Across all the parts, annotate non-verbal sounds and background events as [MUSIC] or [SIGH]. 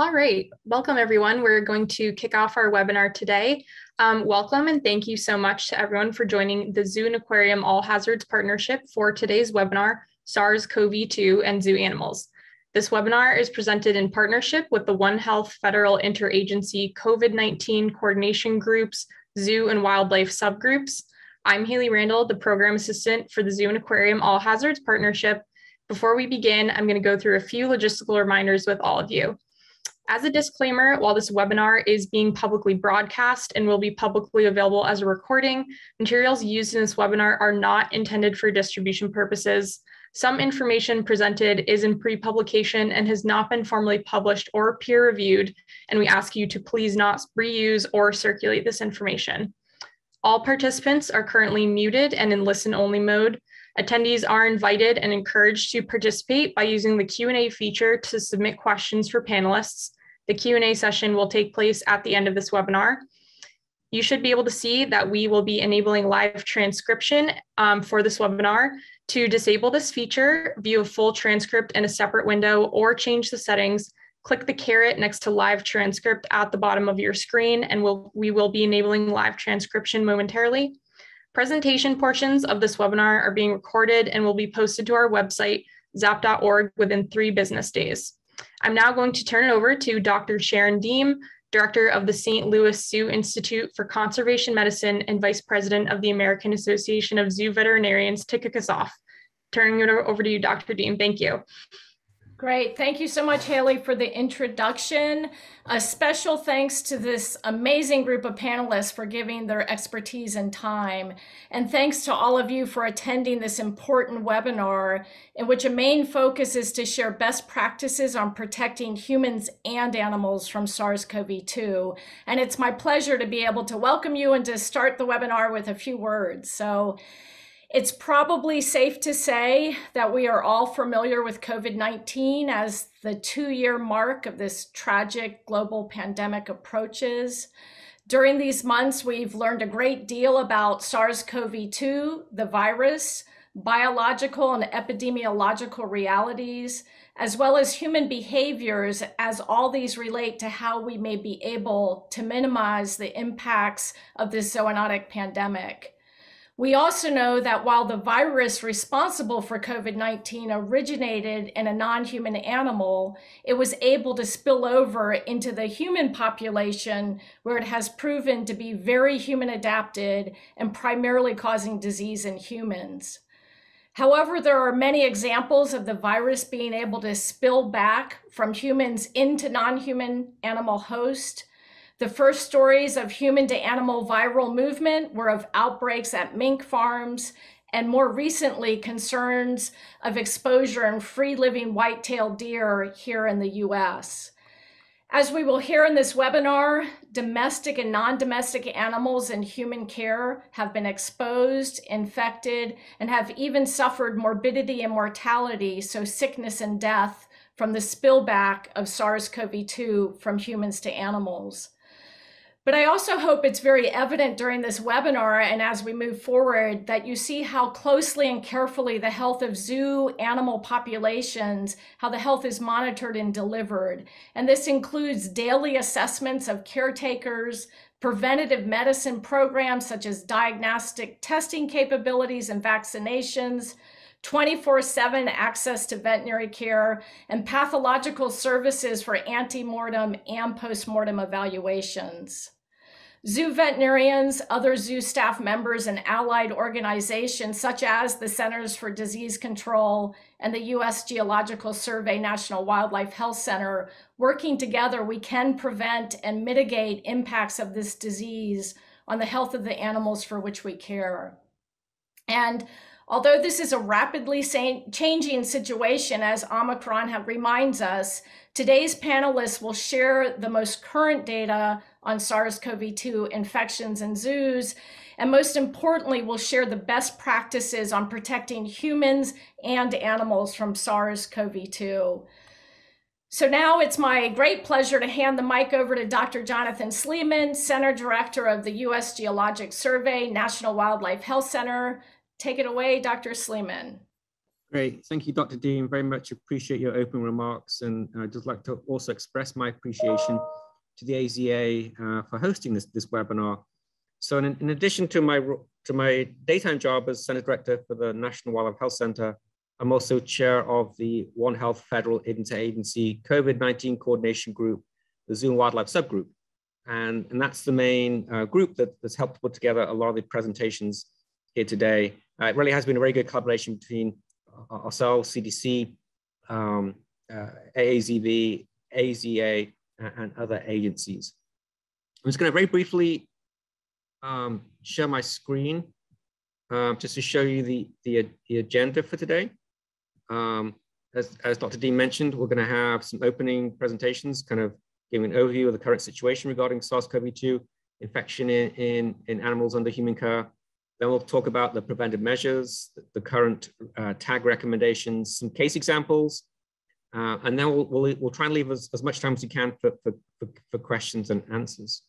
All right, welcome everyone. We're going to kick off our webinar today. Um, welcome and thank you so much to everyone for joining the Zoo and Aquarium All Hazards Partnership for today's webinar, SARS-CoV-2 and Zoo Animals. This webinar is presented in partnership with the One Health Federal Interagency COVID-19 Coordination Group's Zoo and Wildlife Subgroups. I'm Haley Randall, the Program Assistant for the Zoo and Aquarium All Hazards Partnership. Before we begin, I'm gonna go through a few logistical reminders with all of you. As a disclaimer, while this webinar is being publicly broadcast and will be publicly available as a recording, materials used in this webinar are not intended for distribution purposes. Some information presented is in pre-publication and has not been formally published or peer-reviewed, and we ask you to please not reuse or circulate this information. All participants are currently muted and in listen-only mode. Attendees are invited and encouraged to participate by using the Q&A feature to submit questions for panelists. The Q&A session will take place at the end of this webinar. You should be able to see that we will be enabling live transcription um, for this webinar. To disable this feature, view a full transcript in a separate window or change the settings, click the caret next to live transcript at the bottom of your screen and we'll, we will be enabling live transcription momentarily. Presentation portions of this webinar are being recorded and will be posted to our website, zahp.org, within three business days. I'm now going to turn it over to Dr. Sharon Deem, Director of the St. Louis Zoo Institute for Conservation Medicine and Vice President of the American Association of Zoo Veterinarians to kick us off. Turning it over to you, Dr. Deem. Thank you. Great. Thank you so much, Haley, for the introduction. A special thanks to this amazing group of panelists for giving their expertise and time. And thanks to all of you for attending this important webinar in which a main focus is to share best practices on protecting humans and animals from SARS-CoV-2. And it's my pleasure to be able to welcome you and to start the webinar with a few words. So it's probably safe to say that we are all familiar with COVID 19 as the two year mark of this tragic global pandemic approaches. During these months, we've learned a great deal about SARS CoV 2, the virus, biological and epidemiological realities, as well as human behaviors, as all these relate to how we may be able to minimize the impacts of this zoonotic pandemic. We also know that while the virus responsible for COVID 19 originated in a non human animal, it was able to spill over into the human population where it has proven to be very human adapted and primarily causing disease in humans. However, there are many examples of the virus being able to spill back from humans into non human animal host the first stories of human to animal viral movement were of outbreaks at mink farms and more recently concerns of exposure in free living white-tailed deer here in the US. As we will hear in this webinar, domestic and non-domestic animals in human care have been exposed, infected, and have even suffered morbidity and mortality, so sickness and death from the spillback of SARS-CoV-2 from humans to animals. But I also hope it's very evident during this webinar and as we move forward that you see how closely and carefully the health of zoo animal populations, how the health is monitored and delivered. And this includes daily assessments of caretakers, preventative medicine programs such as diagnostic testing capabilities and vaccinations, 24 7 access to veterinary care, and pathological services for antemortem and postmortem evaluations. Zoo veterinarians, other zoo staff members, and allied organizations such as the Centers for Disease Control and the U.S. Geological Survey National Wildlife Health Center, working together, we can prevent and mitigate impacts of this disease on the health of the animals for which we care. And Although this is a rapidly changing situation, as Omicron reminds us, today's panelists will share the most current data on SARS-CoV-2 infections in zoos, and most importantly, will share the best practices on protecting humans and animals from SARS-CoV-2. So now it's my great pleasure to hand the mic over to Dr. Jonathan Sleeman, Center Director of the U.S. Geologic Survey, National Wildlife Health Center, Take it away, Dr. Sleeman. Great. Thank you, Dr. Deem. Very much appreciate your open remarks. And I'd just like to also express my appreciation to the AZA uh, for hosting this, this webinar. So in, in, addition to my, to my daytime job as Center Director for the National Wildlife Health Center, I'm also chair of the One Health Federal Interagency COVID-19 Coordination Group, the Zoo and Wildlife Subgroup. And, and that's the main uh, group that, that's helped put together a lot of the presentations here today. Uh, it really has been a very good collaboration between ourselves, CDC, um, uh, AAZV, AZA, and other agencies. I'm just going to very briefly um, share my screen um, just to show you the, the, the agenda for today. Um, as, as Dr. Deem mentioned, we're going to have some opening presentations, kind of giving an overview of the current situation regarding SARS-CoV-2 infection in, in, in animals under human care. Then we'll talk about the preventive measures, the, current uh, tag recommendations, some case examples, uh, and then we'll, we'll, we'll, try and leave as, as much time as we can for, for, for, for questions and answers.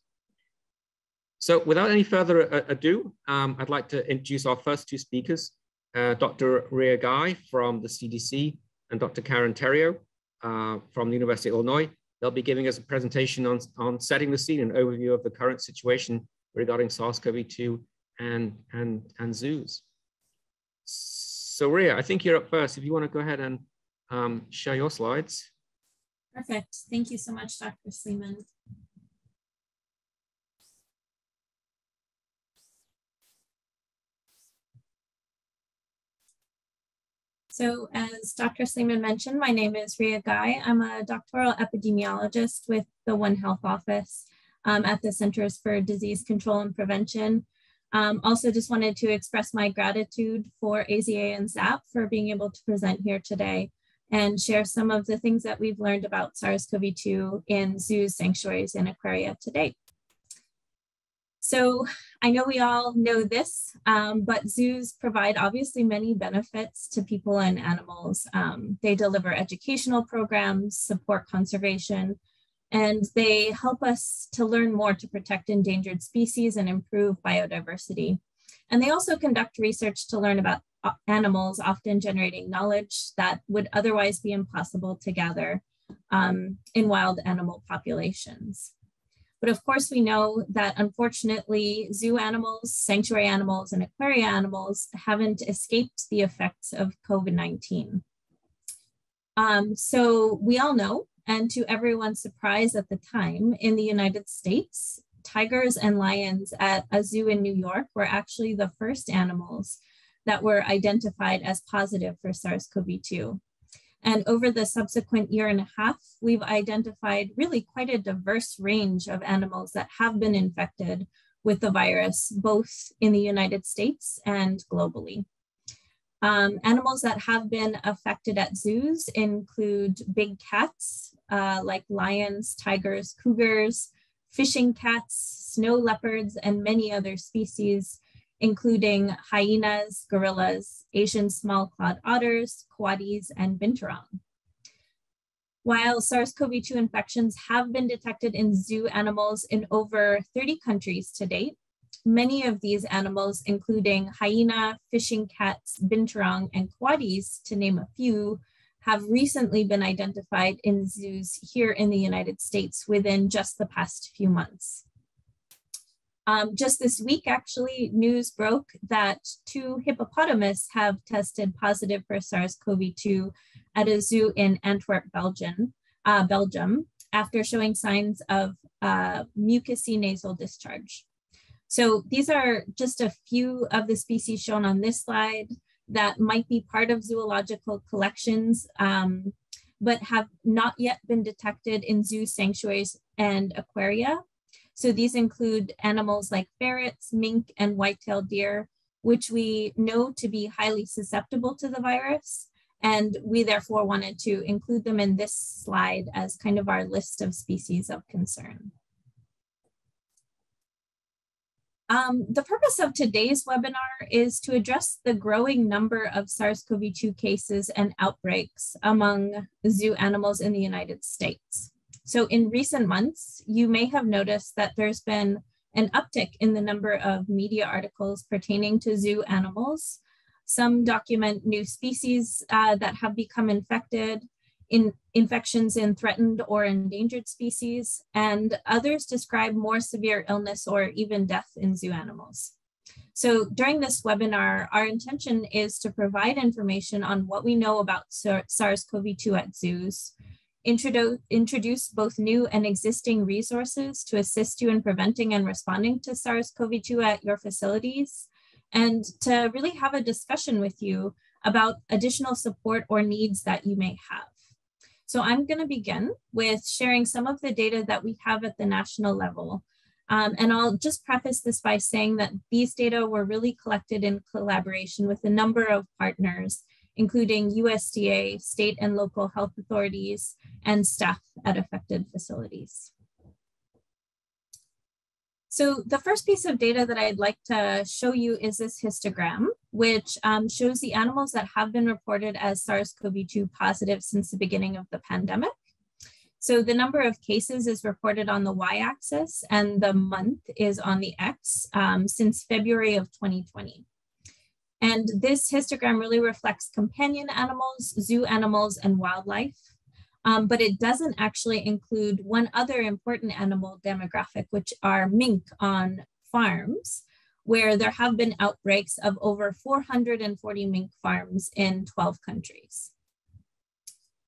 So without any further ado, um, I'd like to introduce our first two speakers, uh, Dr. Ria Ghai from the CDC and Dr. Karen Terio uh, from the University of Illinois. They'll be giving us a presentation on, on setting the scene, an overview of the current situation regarding SARS-CoV-2 and, and, and zoos. So Ria, I think you're up first. If you want to go ahead and um, share your slides. Perfect. Thank you so much, Dr. Sleeman. So as Dr. Sleeman mentioned, my name is Ria Ghai. I'm a doctoral epidemiologist with the One Health Office um, at the Centers for Disease Control and Prevention. Um, also just wanted to express my gratitude for AZA and ZAHP for being able to present here today and share some of the things that we've learned about SARS-CoV-2 in zoos, sanctuaries, and aquaria to date. So I know we all know this, um, but zoos provide obviously many benefits to people and animals. Um, they deliver educational programs, support conservation, and they help us to learn more to protect endangered species and improve biodiversity. And they also conduct research to learn about uh, animals, often generating knowledge that would otherwise be impossible to gather um, in wild animal populations. But of course, we know that unfortunately, zoo animals, sanctuary animals, and aquaria animals haven't escaped the effects of COVID 19. Um, so we all know, and to everyone's surprise at the time, in the United States, tigers and lions at a zoo in New York were actually the first animals that were identified as positive for SARS CoV 2. And over the subsequent year and a half, we've identified really quite a diverse range of animals that have been infected with the virus, both in the United States and globally. Um, animals that have been affected at zoos include big cats uh, like lions, tigers, cougars, fishing cats, snow leopards, and many other species, including hyenas, gorillas, Asian small-clawed otters, coatis, and binturong. While SARS-CoV-2 infections have been detected in zoo animals in over 30 countries to date, many of these animals, including hyena, fishing cats, binturong, and coatis, to name a few, have recently been identified in zoos here in the United States within just the past few months. Um, just this week, actually, news broke that two hippopotamus have tested positive for SARS-CoV-2 at a zoo in Antwerp, Belgium, uh, Belgium, after showing signs of uh, mucousy nasal discharge. So these are just a few of the species shown on this slide that might be part of zoological collections, um, but have not yet been detected in zoo sanctuaries and aquaria. So these include animals like ferrets, mink, and white-tailed deer, which we know to be highly susceptible to the virus. And we therefore wanted to include them in this slide as kind of our list of species of concern. Um, the purpose of today's webinar is to address the growing number of SARS-CoV-2 cases and outbreaks among zoo animals in the United States. So in recent months, you may have noticed that there's been an uptick in the number of media articles pertaining to zoo animals, Some document new species uh, that have become infected, in infections in threatened or endangered species, and others describe more severe illness or even death in zoo animals. So during this webinar, our intention is to provide information on what we know about SARS-CoV-2 at zoos, introduce, introduce both new and existing resources to assist you in preventing and responding to SARS-CoV-2 at your facilities, and to really have a discussion with you about additional support or needs that you may have. So I'm going to begin with sharing some of the data that we have at the national level. Um, and I'll just preface this by saying that these data were really collected in collaboration with a number of partners, including USDA, state and local health authorities, and staff at affected facilities. So the first piece of data that I'd like to show you is this histogram, which um, shows the animals that have been reported as SARS-CoV-2 positive since the beginning of the pandemic. So the number of cases is reported on the y-axis and the month is on the x um, since February of 2020. And this histogram really reflects companion animals, zoo animals, and wildlife um, but it doesn't actually include one other important animal demographic, which are mink on farms, where there have been outbreaks of over 440 mink farms in 12 countries.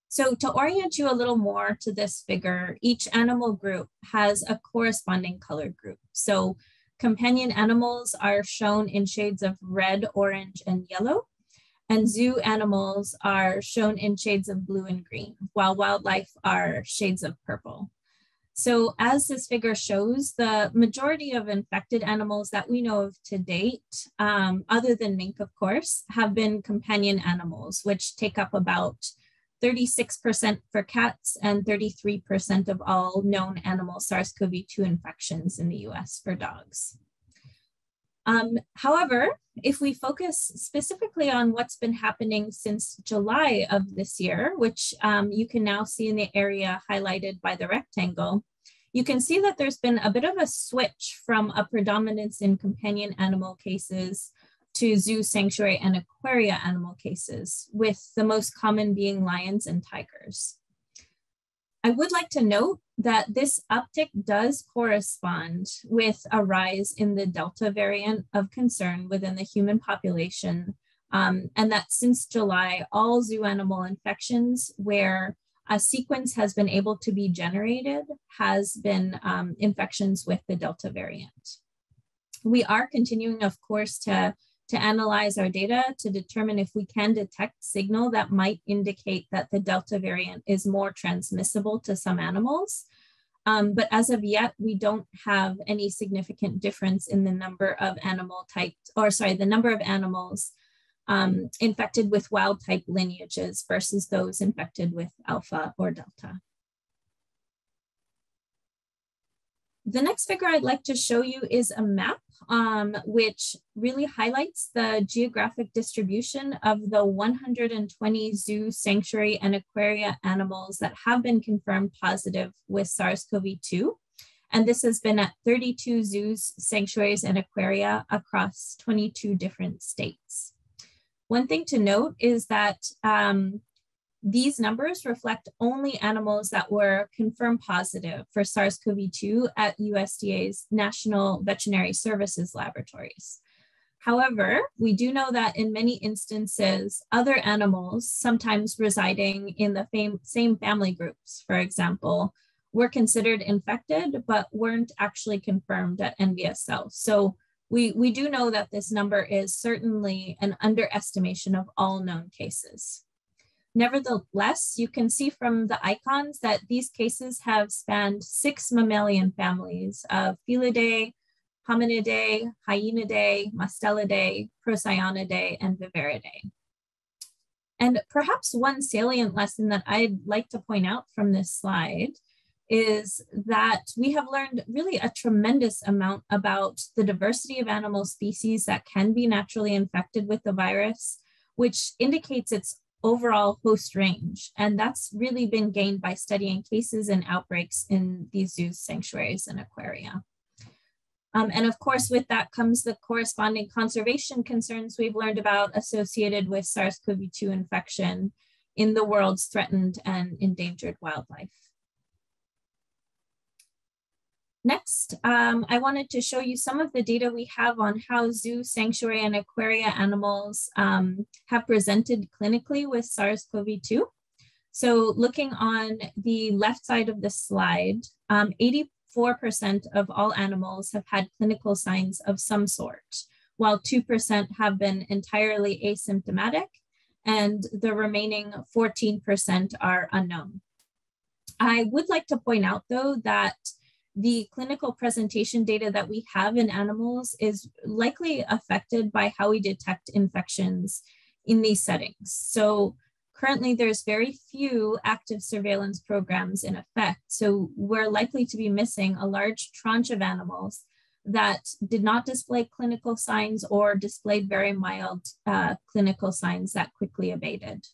So to orient you a little more to this figure, each animal group has a corresponding color group. So companion animals are shown in shades of red, orange, and yellow and zoo animals are shown in shades of blue and green, while wildlife are shades of purple. So as this figure shows, the majority of infected animals that we know of to date, um, other than mink, of course, have been companion animals, which take up about 36% for cats and 33% of all known animal SARS-CoV-2 infections in the US for dogs. Um, however, if we focus specifically on what's been happening since July of this year, which um, you can now see in the area highlighted by the rectangle, you can see that there's been a bit of a switch from a predominance in companion animal cases to zoo, sanctuary, and aquaria animal cases, with the most common being lions and tigers. I would like to note that this uptick does correspond with a rise in the Delta variant of concern within the human population, um, and that since July, all zoo animal infections where a sequence has been able to be generated has been um, infections with the Delta variant. We are continuing, of course, to to analyze our data to determine if we can detect signal that might indicate that the Delta variant is more transmissible to some animals. Um, but as of yet, we don't have any significant difference in the number of animal types, or sorry, the number of animals um, infected with wild type lineages versus those infected with alpha or delta. The next figure I'd like to show you is a map um, which really highlights the geographic distribution of the 120 zoo, sanctuary, and aquaria animals that have been confirmed positive with SARS-CoV-2. And this has been at 32 zoos, sanctuaries, and aquaria across 22 different states. One thing to note is that um, these numbers reflect only animals that were confirmed positive for SARS-CoV-2 at USDA's National Veterinary Services Laboratories. However, we do know that in many instances, other animals, sometimes residing in the same family groups, for example, were considered infected, but weren't actually confirmed at NVSL. So we, we do know that this number is certainly an underestimation of all known cases. Nevertheless, you can see from the icons that these cases have spanned six mammalian families of Felidae, Hominidae, Hyaenidae, Mustelidae, Procyonidae, and Viverridae. And perhaps one salient lesson that I'd like to point out from this slide is that we have learned really a tremendous amount about the diversity of animal species that can be naturally infected with the virus, which indicates its overall host range. And that's really been gained by studying cases and outbreaks in these zoos, sanctuaries, and aquaria. Um, and of course, with that comes the corresponding conservation concerns we've learned about associated with SARS-CoV-2 infection in the world's threatened and endangered wildlife. Next, um, I wanted to show you some of the data we have on how zoo, sanctuary, and aquaria animals um, have presented clinically with SARS-CoV-2. So looking on the left side of the slide, 84% um, of all animals have had clinical signs of some sort, while 2% have been entirely asymptomatic, and the remaining 14% are unknown. I would like to point out, though, that the clinical presentation data that we have in animals is likely affected by how we detect infections in these settings. So currently there's very few active surveillance programs in effect. So we're likely to be missing a large tranche of animals that did not display clinical signs or displayed very mild uh, clinical signs that quickly abated.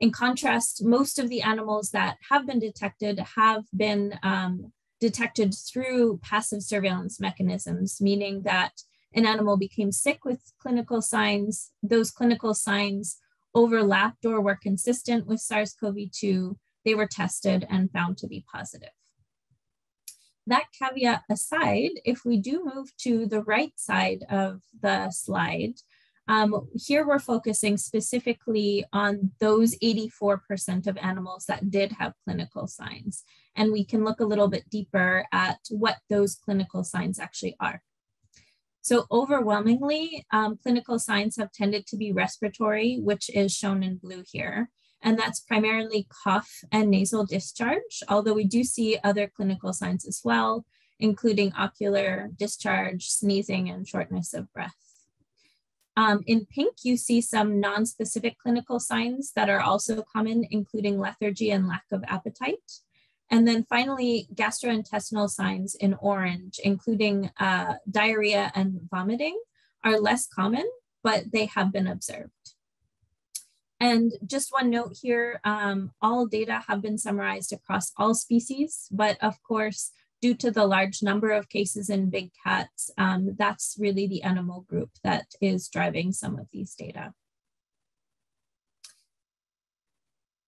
In contrast, most of the animals that have been detected have been um, detected through passive surveillance mechanisms, meaning that an animal became sick with clinical signs, those clinical signs overlapped or were consistent with SARS-CoV-2, they were tested and found to be positive. That caveat aside, if we do move to the right side of the slide, um, here we're focusing specifically on those 84% of animals that did have clinical signs. And we can look a little bit deeper at what those clinical signs actually are. So overwhelmingly, um, clinical signs have tended to be respiratory, which is shown in blue here. And that's primarily cough and nasal discharge, although we do see other clinical signs as well, including ocular discharge, sneezing, and shortness of breath. Um, in pink, you see some non-specific clinical signs that are also common, including lethargy and lack of appetite. And then finally, gastrointestinal signs in orange, including uh, diarrhea and vomiting, are less common, but they have been observed. And just one note here, um, all data have been summarized across all species, but of course, due to the large number of cases in big cats, um, that's really the animal group that is driving some of these data.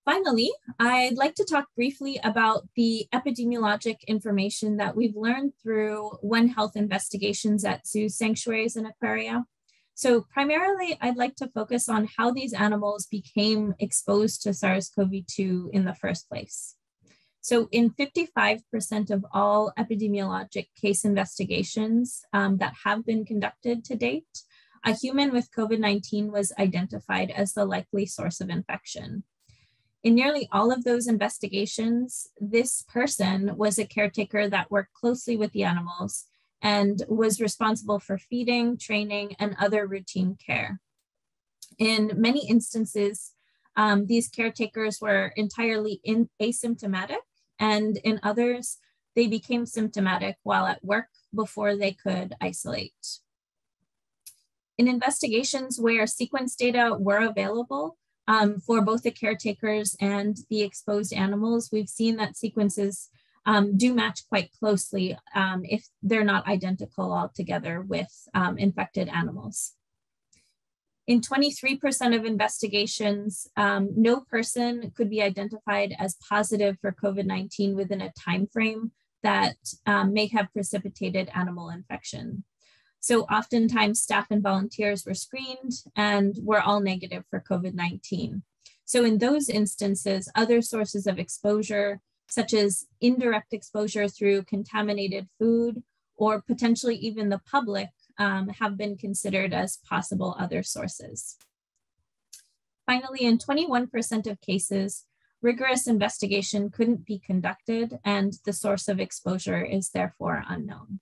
Finally, I'd like to talk briefly about the epidemiologic information that we've learned through One Health investigations at zoo sanctuaries, and aquaria. So primarily, I'd like to focus on how these animals became exposed to SARS-CoV-2 in the first place. So in 55% of all epidemiologic case investigations um, that have been conducted to date, a human with COVID-19 was identified as the likely source of infection. In nearly all of those investigations, this person was a caretaker that worked closely with the animals and was responsible for feeding, training, and other routine care. In many instances, um, these caretakers were entirely in, asymptomatic and in others, they became symptomatic while at work before they could isolate. In investigations where sequence data were available um, for both the caretakers and the exposed animals, we've seen that sequences um, do match quite closely um, if they're not identical altogether with um, infected animals. In 23% of investigations, um, no person could be identified as positive for COVID-19 within a time frame that um, may have precipitated animal infection. So oftentimes staff and volunteers were screened and were all negative for COVID-19. So in those instances, other sources of exposure, such as indirect exposure through contaminated food or potentially even the public um, have been considered as possible other sources. Finally, in 21% of cases, rigorous investigation couldn't be conducted and the source of exposure is therefore unknown.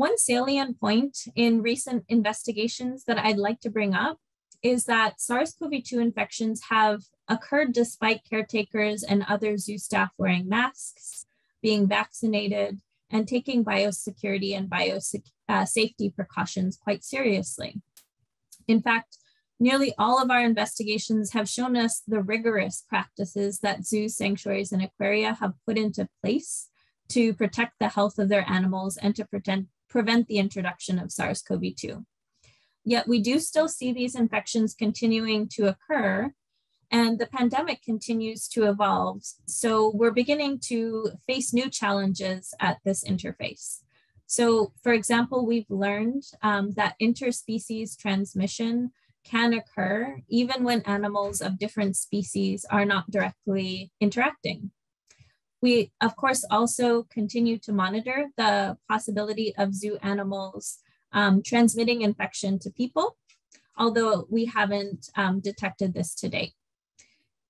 One salient point in recent investigations that I'd like to bring up is that SARS-CoV-2 infections have occurred despite caretakers and other zoo staff wearing masks, being vaccinated, and taking biosecurity and biosafety uh, precautions quite seriously. In fact, nearly all of our investigations have shown us the rigorous practices that zoos, sanctuaries, and aquaria have put into place to protect the health of their animals and to pretend, prevent the introduction of SARS-CoV-2. Yet we do still see these infections continuing to occur and the pandemic continues to evolve. So we're beginning to face new challenges at this interface. So for example, we've learned um, that interspecies transmission can occur even when animals of different species are not directly interacting. We, of course, also continue to monitor the possibility of zoo animals um, transmitting infection to people, although we haven't um, detected this to date.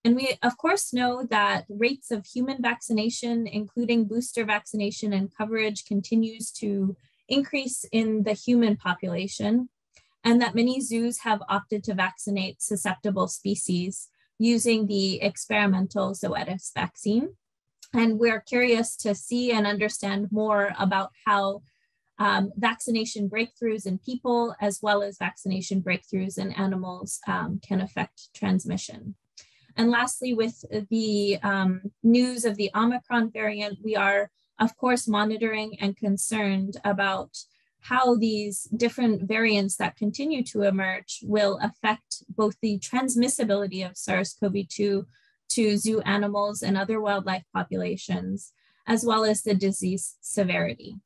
And we, of course, know that rates of human vaccination, including booster vaccination and coverage, continues to increase in the human population, and that many zoos have opted to vaccinate susceptible species using the experimental Zoetis vaccine. And we're curious to see and understand more about how um, vaccination breakthroughs in people as well as vaccination breakthroughs in animals um, can affect transmission. And lastly, with the um, news of the Omicron variant, we are, of course, monitoring and concerned about how these different variants that continue to emerge will affect both the transmissibility of SARS-CoV-2 to zoo animals and other wildlife populations, as well as the disease severity.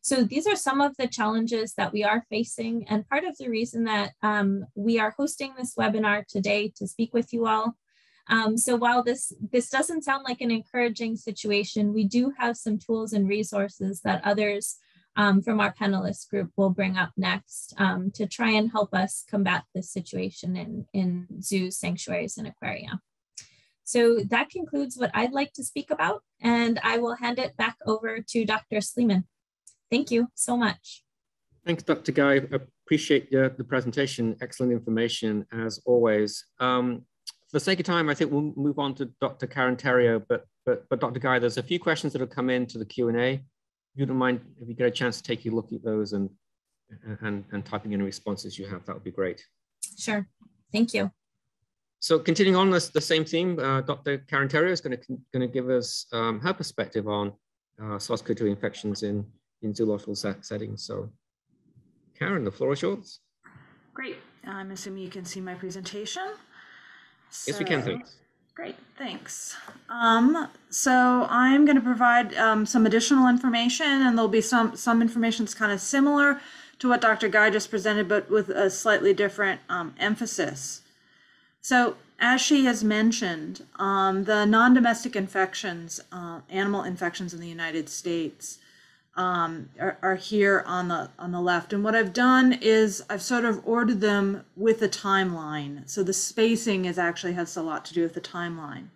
So these are some of the challenges that we are facing and part of the reason that um, we are hosting this webinar today to speak with you all. Um, so while this, this doesn't sound like an encouraging situation, we do have some tools and resources that others um, from our panelist group will bring up next um, to try and help us combat this situation in, in zoos, sanctuaries, and aquaria. So that concludes what I'd like to speak about, and I will hand it back over to Dr. Sleeman. Thank you so much. Thanks, Dr. Ghai. I appreciate the, the presentation. Excellent information, as always. Um, for the sake of time, I think we'll move on to Dr. Karen Terio, but, but, but Dr. Ghai, there's a few questions that have come in to the Q&A you don't mind if you get a chance to take a look at those and and, and typing in responses you have, that would be great. Sure, thank you. So continuing on this, the same theme, uh, Dr. Karen Terio is going to, give us um, her perspective on uh, SARS-CoV-2 infections in, in zoological set settings. So Karen, the floor is yours. Great. I'm assuming you can see my presentation. Yes, we can, thanks. Great, thanks. Um, so I'm going to provide um, some additional information, and there'll be some some information that's kind of similar to what Dr. Ghai just presented, but with a slightly different um, emphasis. So, as she has mentioned, um, the non-domestic infections, uh, animal infections in the United States, um, are, are, here on the on the left. And what I've done is I've sort of ordered them with a timeline. So the spacing is actually has a lot to do with the timeline.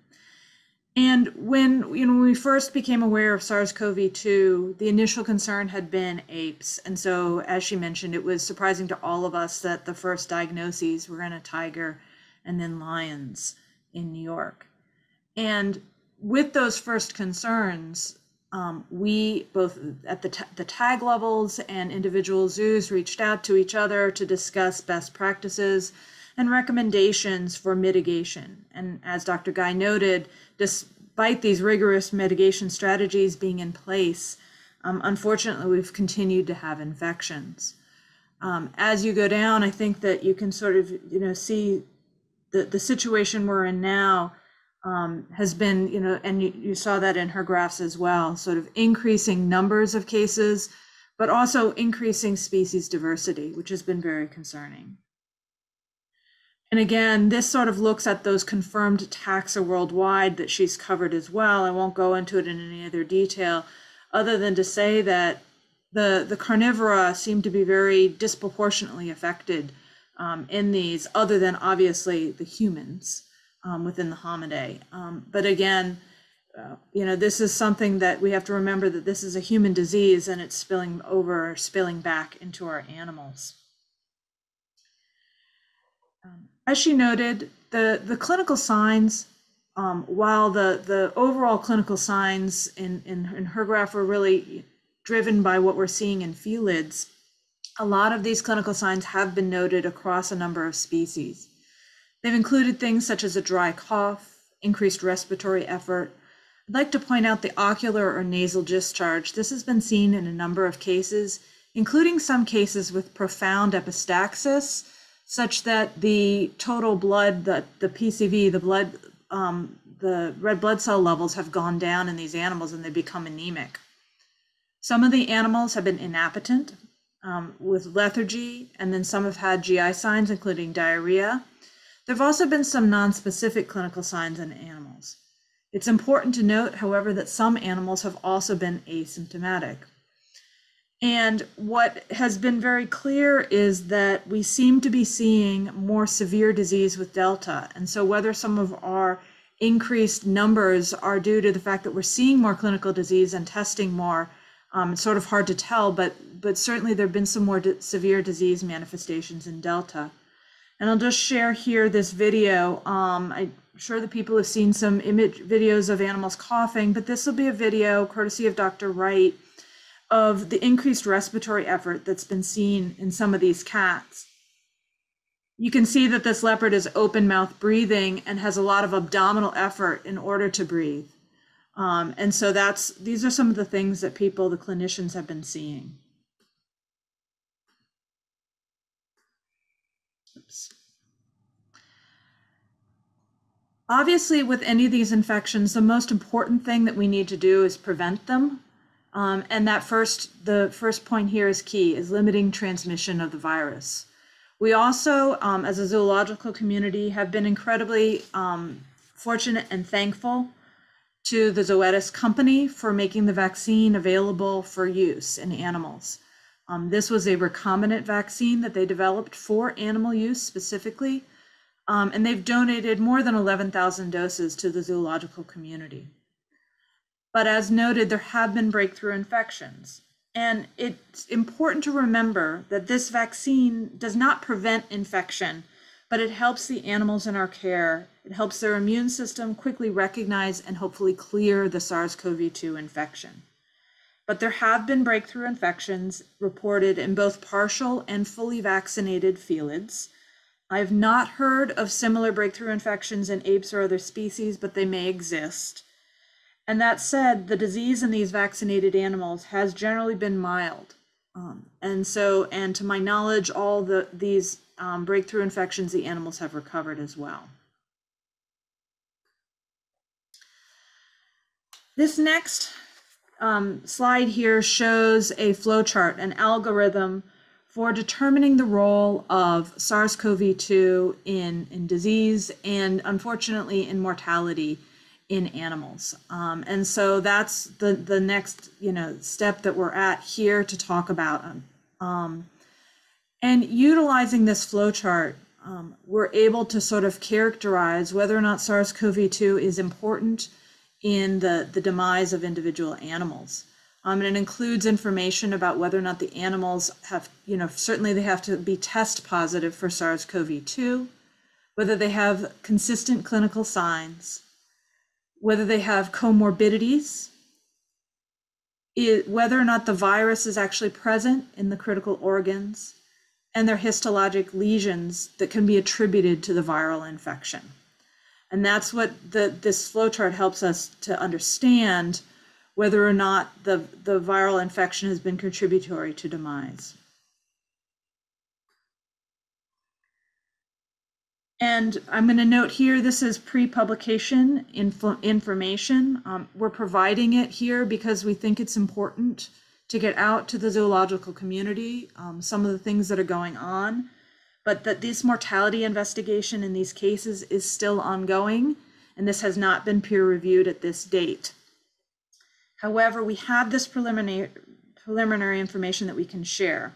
And when you know when we first became aware of SARS-CoV-2, the initial concern had been apes. And so as she mentioned, it was surprising to all of us that the first diagnoses were in a tiger and then lions in New York. And with those first concerns, um, we both at the, the tag levels and individual zoos reached out to each other to discuss best practices and recommendations for mitigation. And as Dr. Ghai noted, despite these rigorous mitigation strategies being in place, um, unfortunately, we've continued to have infections. Um, as you go down, I think that you can sort of, you know, see the, the situation we're in now um, has been, you know, and you, you saw that in her graphs as well, sort of increasing numbers of cases, but also increasing species diversity, which has been very concerning. And again, this sort of looks at those confirmed taxa worldwide that she's covered as well. I won't go into it in any other detail, other than to say that the, the carnivora seem to be very disproportionately affected um, in these, other than obviously the humans um, within the Hominidae. Um, but again, uh, you know, this is something that we have to remember that this is a human disease and it's spilling over, spilling back into our animals. Um, as she noted, the, the clinical signs, um, while the, the overall clinical signs in, in, in her graph were really driven by what we're seeing in felids, a lot of these clinical signs have been noted across a number of species. They've included things such as a dry cough, increased respiratory effort, I'd like to point out the ocular or nasal discharge. This has been seen in a number of cases, including some cases with profound epistaxis, such that the total blood, the, the PCV, the blood, um, the red blood cell levels have gone down in these animals and they become anemic. Some of the animals have been inappetent um, with lethargy, and then some have had GI signs, including diarrhea. There have also been some non-specific clinical signs in animals. It's important to note, however, that some animals have also been asymptomatic. And what has been very clear is that we seem to be seeing more severe disease with Delta. And so, whether some of our increased numbers are due to the fact that we're seeing more clinical disease and testing more, um, it's sort of hard to tell, but, but certainly there have been some more severe disease manifestations in Delta. And I'll just share here this video. Um, I'm sure the people have seen some image videos of animals coughing, but this will be a video courtesy of Dr. Wright of the increased respiratory effort that's been seen in some of these cats. You can see that this leopard is open mouth breathing and has a lot of abdominal effort in order to breathe. Um, and so that's these are some of the things that people, the clinicians, have been seeing. Obviously, with any of these infections, the most important thing that we need to do is prevent them. Um, and that first, the first point here is key, is limiting transmission of the virus. We also, um, as a zoological community, have been incredibly um, fortunate and thankful to the Zoetis company for making the vaccine available for use in animals. Um, this was a recombinant vaccine that they developed for animal use specifically, um, and they've donated more than 11,000 doses to the zoological community. But as noted, there have been breakthrough infections. And it's important to remember that this vaccine does not prevent infection, but it helps the animals in our care. It helps their immune system quickly recognize and hopefully clear the SARS CoV 2 infection. But there have been breakthrough infections reported in both partial and fully vaccinated felids. I've not heard of similar breakthrough infections in apes or other species, but they may exist. And that said, the disease in these vaccinated animals has generally been mild. Um, and so, and to my knowledge, all the these um, breakthrough infections, the animals have recovered as well. This next um, slide here shows a flowchart, an algorithm for determining the role of SARS-CoV-2 in, in disease and unfortunately in mortality in animals. Um, and so that's the, the next, you know, step that we're at here to talk about. Um, and utilizing this flowchart, um, we're able to sort of characterize whether or not SARS-CoV-2 is important in the, the demise of individual animals. Um, and it includes information about whether or not the animals have, you know, certainly they have to be test positive for SARS-CoV-2, whether they have consistent clinical signs, whether they have comorbidities, it, whether or not the virus is actually present in the critical organs, and their histologic lesions that can be attributed to the viral infection. And that's what the, this flowchart helps us to understand whether or not the, the viral infection has been contributory to demise. And I'm going to note here, this is pre-publication information. Um, we're providing it here because we think it's important to get out to the zoological community, um, some of the things that are going on, but that this mortality investigation in these cases is still ongoing, and this has not been peer reviewed at this date. However, we have this preliminary, preliminary information that we can share.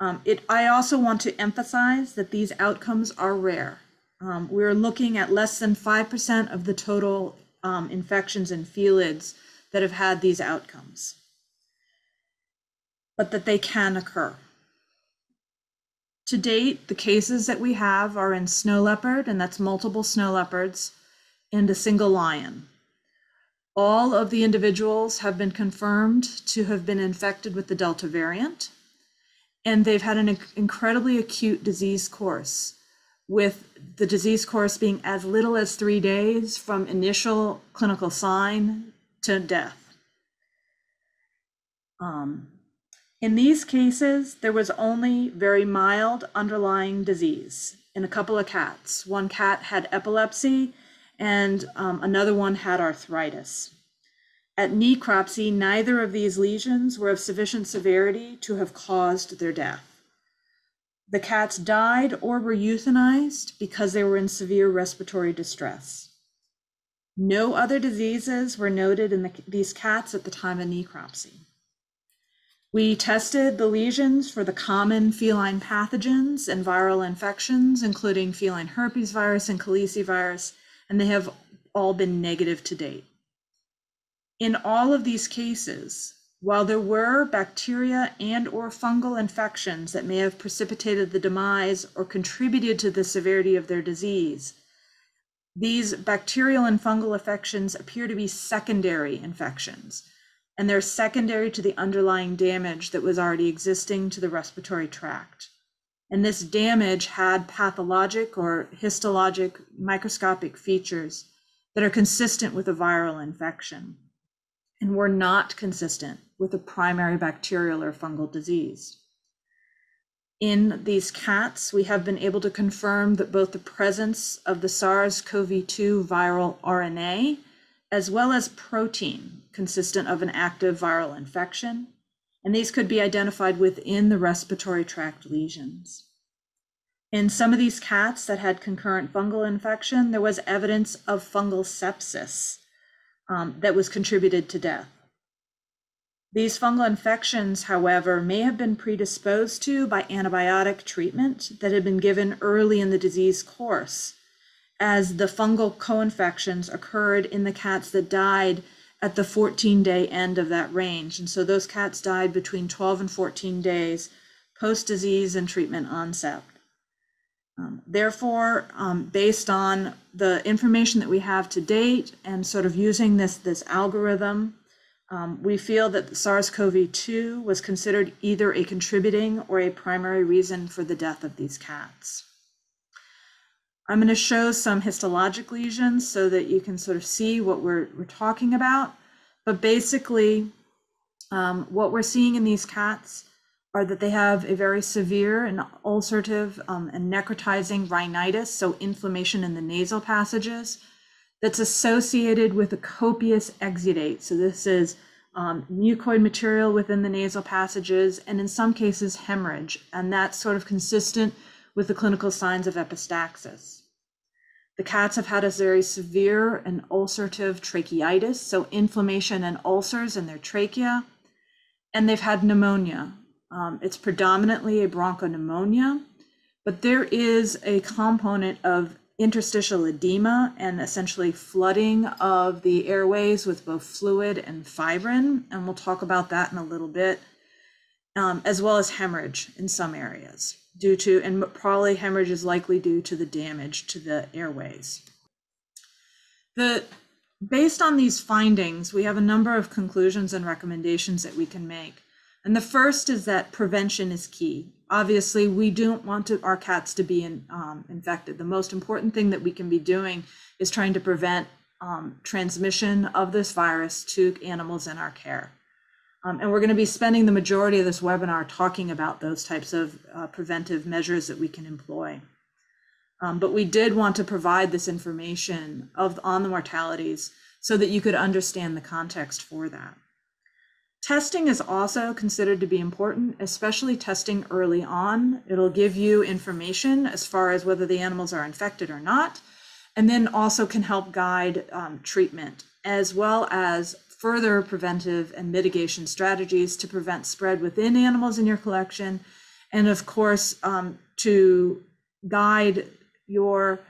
Um, it, I also want to emphasize that these outcomes are rare. Um, we're looking at less than 5% of the total um, infections in felids that have had these outcomes, but that they can occur. To date, the cases that we have are in snow leopard, and that's multiple snow leopards, and a single lion. All of the individuals have been confirmed to have been infected with the Delta variant and they've had an incredibly acute disease course with the disease course being as little as three days from initial clinical sign to death. Um, in these cases, there was only very mild underlying disease in a couple of cats. One cat had epilepsy and um, another one had arthritis. At necropsy, neither of these lesions were of sufficient severity to have caused their death. The cats died or were euthanized because they were in severe respiratory distress. No other diseases were noted in the, these cats at the time of necropsy. We tested the lesions for the common feline pathogens and viral infections, including feline herpes virus and calicivirus, and they have all been negative to date. In all of these cases, while there were bacteria and or fungal infections that may have precipitated the demise or contributed to the severity of their disease, these bacterial and fungal infections appear to be secondary infections, and they're secondary to the underlying damage that was already existing to the respiratory tract. And this damage had pathologic or histologic microscopic features that are consistent with a viral infection and were not consistent with a primary bacterial or fungal disease. In these cats, we have been able to confirm that both the presence of the SARS CoV 2 viral RNA as well as protein consistent of an active viral infection, and these could be identified within the respiratory tract lesions. In some of these cats that had concurrent fungal infection, there was evidence of fungal sepsis um, that was contributed to death. These fungal infections, however, may have been predisposed to by antibiotic treatment that had been given early in the disease course, as the fungal co-infections occurred in the cats that died at the 14 day end of that range. And so those cats died between 12 and 14 days post disease and treatment onset. Um, therefore, um, based on the information that we have to date and sort of using this, this algorithm, um, we feel that SARS-CoV-2 was considered either a contributing or a primary reason for the death of these cats. I'm going to show some histologic lesions so that you can sort of see what we're, we're talking about. But basically, um, what we're seeing in these cats are that they have a very severe and ulcerative um, and necrotizing rhinitis, so inflammation in the nasal passages, that's associated with a copious exudate. So this is um, mucoid material within the nasal passages, and in some cases, hemorrhage, and that's sort of consistent with the clinical signs of epistaxis. The cats have had a very severe and ulcerative tracheitis, so inflammation and ulcers in their trachea, and they've had pneumonia, um, it's predominantly a bronchopneumonia, but there is a component of interstitial edema and essentially flooding of the airways with both fluid and fibrin. And we'll talk about that in a little bit, um, as well as hemorrhage in some areas due to, and probably hemorrhage is likely due to the damage to the airways. The, based on these findings, we have a number of conclusions and recommendations that we can make. And the first is that prevention is key. Obviously, we don't want to, our cats to be in, um, infected. The most important thing that we can be doing is trying to prevent um, transmission of this virus to animals in our care. Um, and we're going to be spending the majority of this webinar talking about those types of uh, preventive measures that we can employ. Um, but we did want to provide this information of on the mortalities so that you could understand the context for that. Testing is also considered to be important, especially testing early on. It'll give you information as far as whether the animals are infected or not, and then also can help guide um, treatment, as well as further preventive and mitigation strategies to prevent spread within animals in your collection, and of course, um, to guide your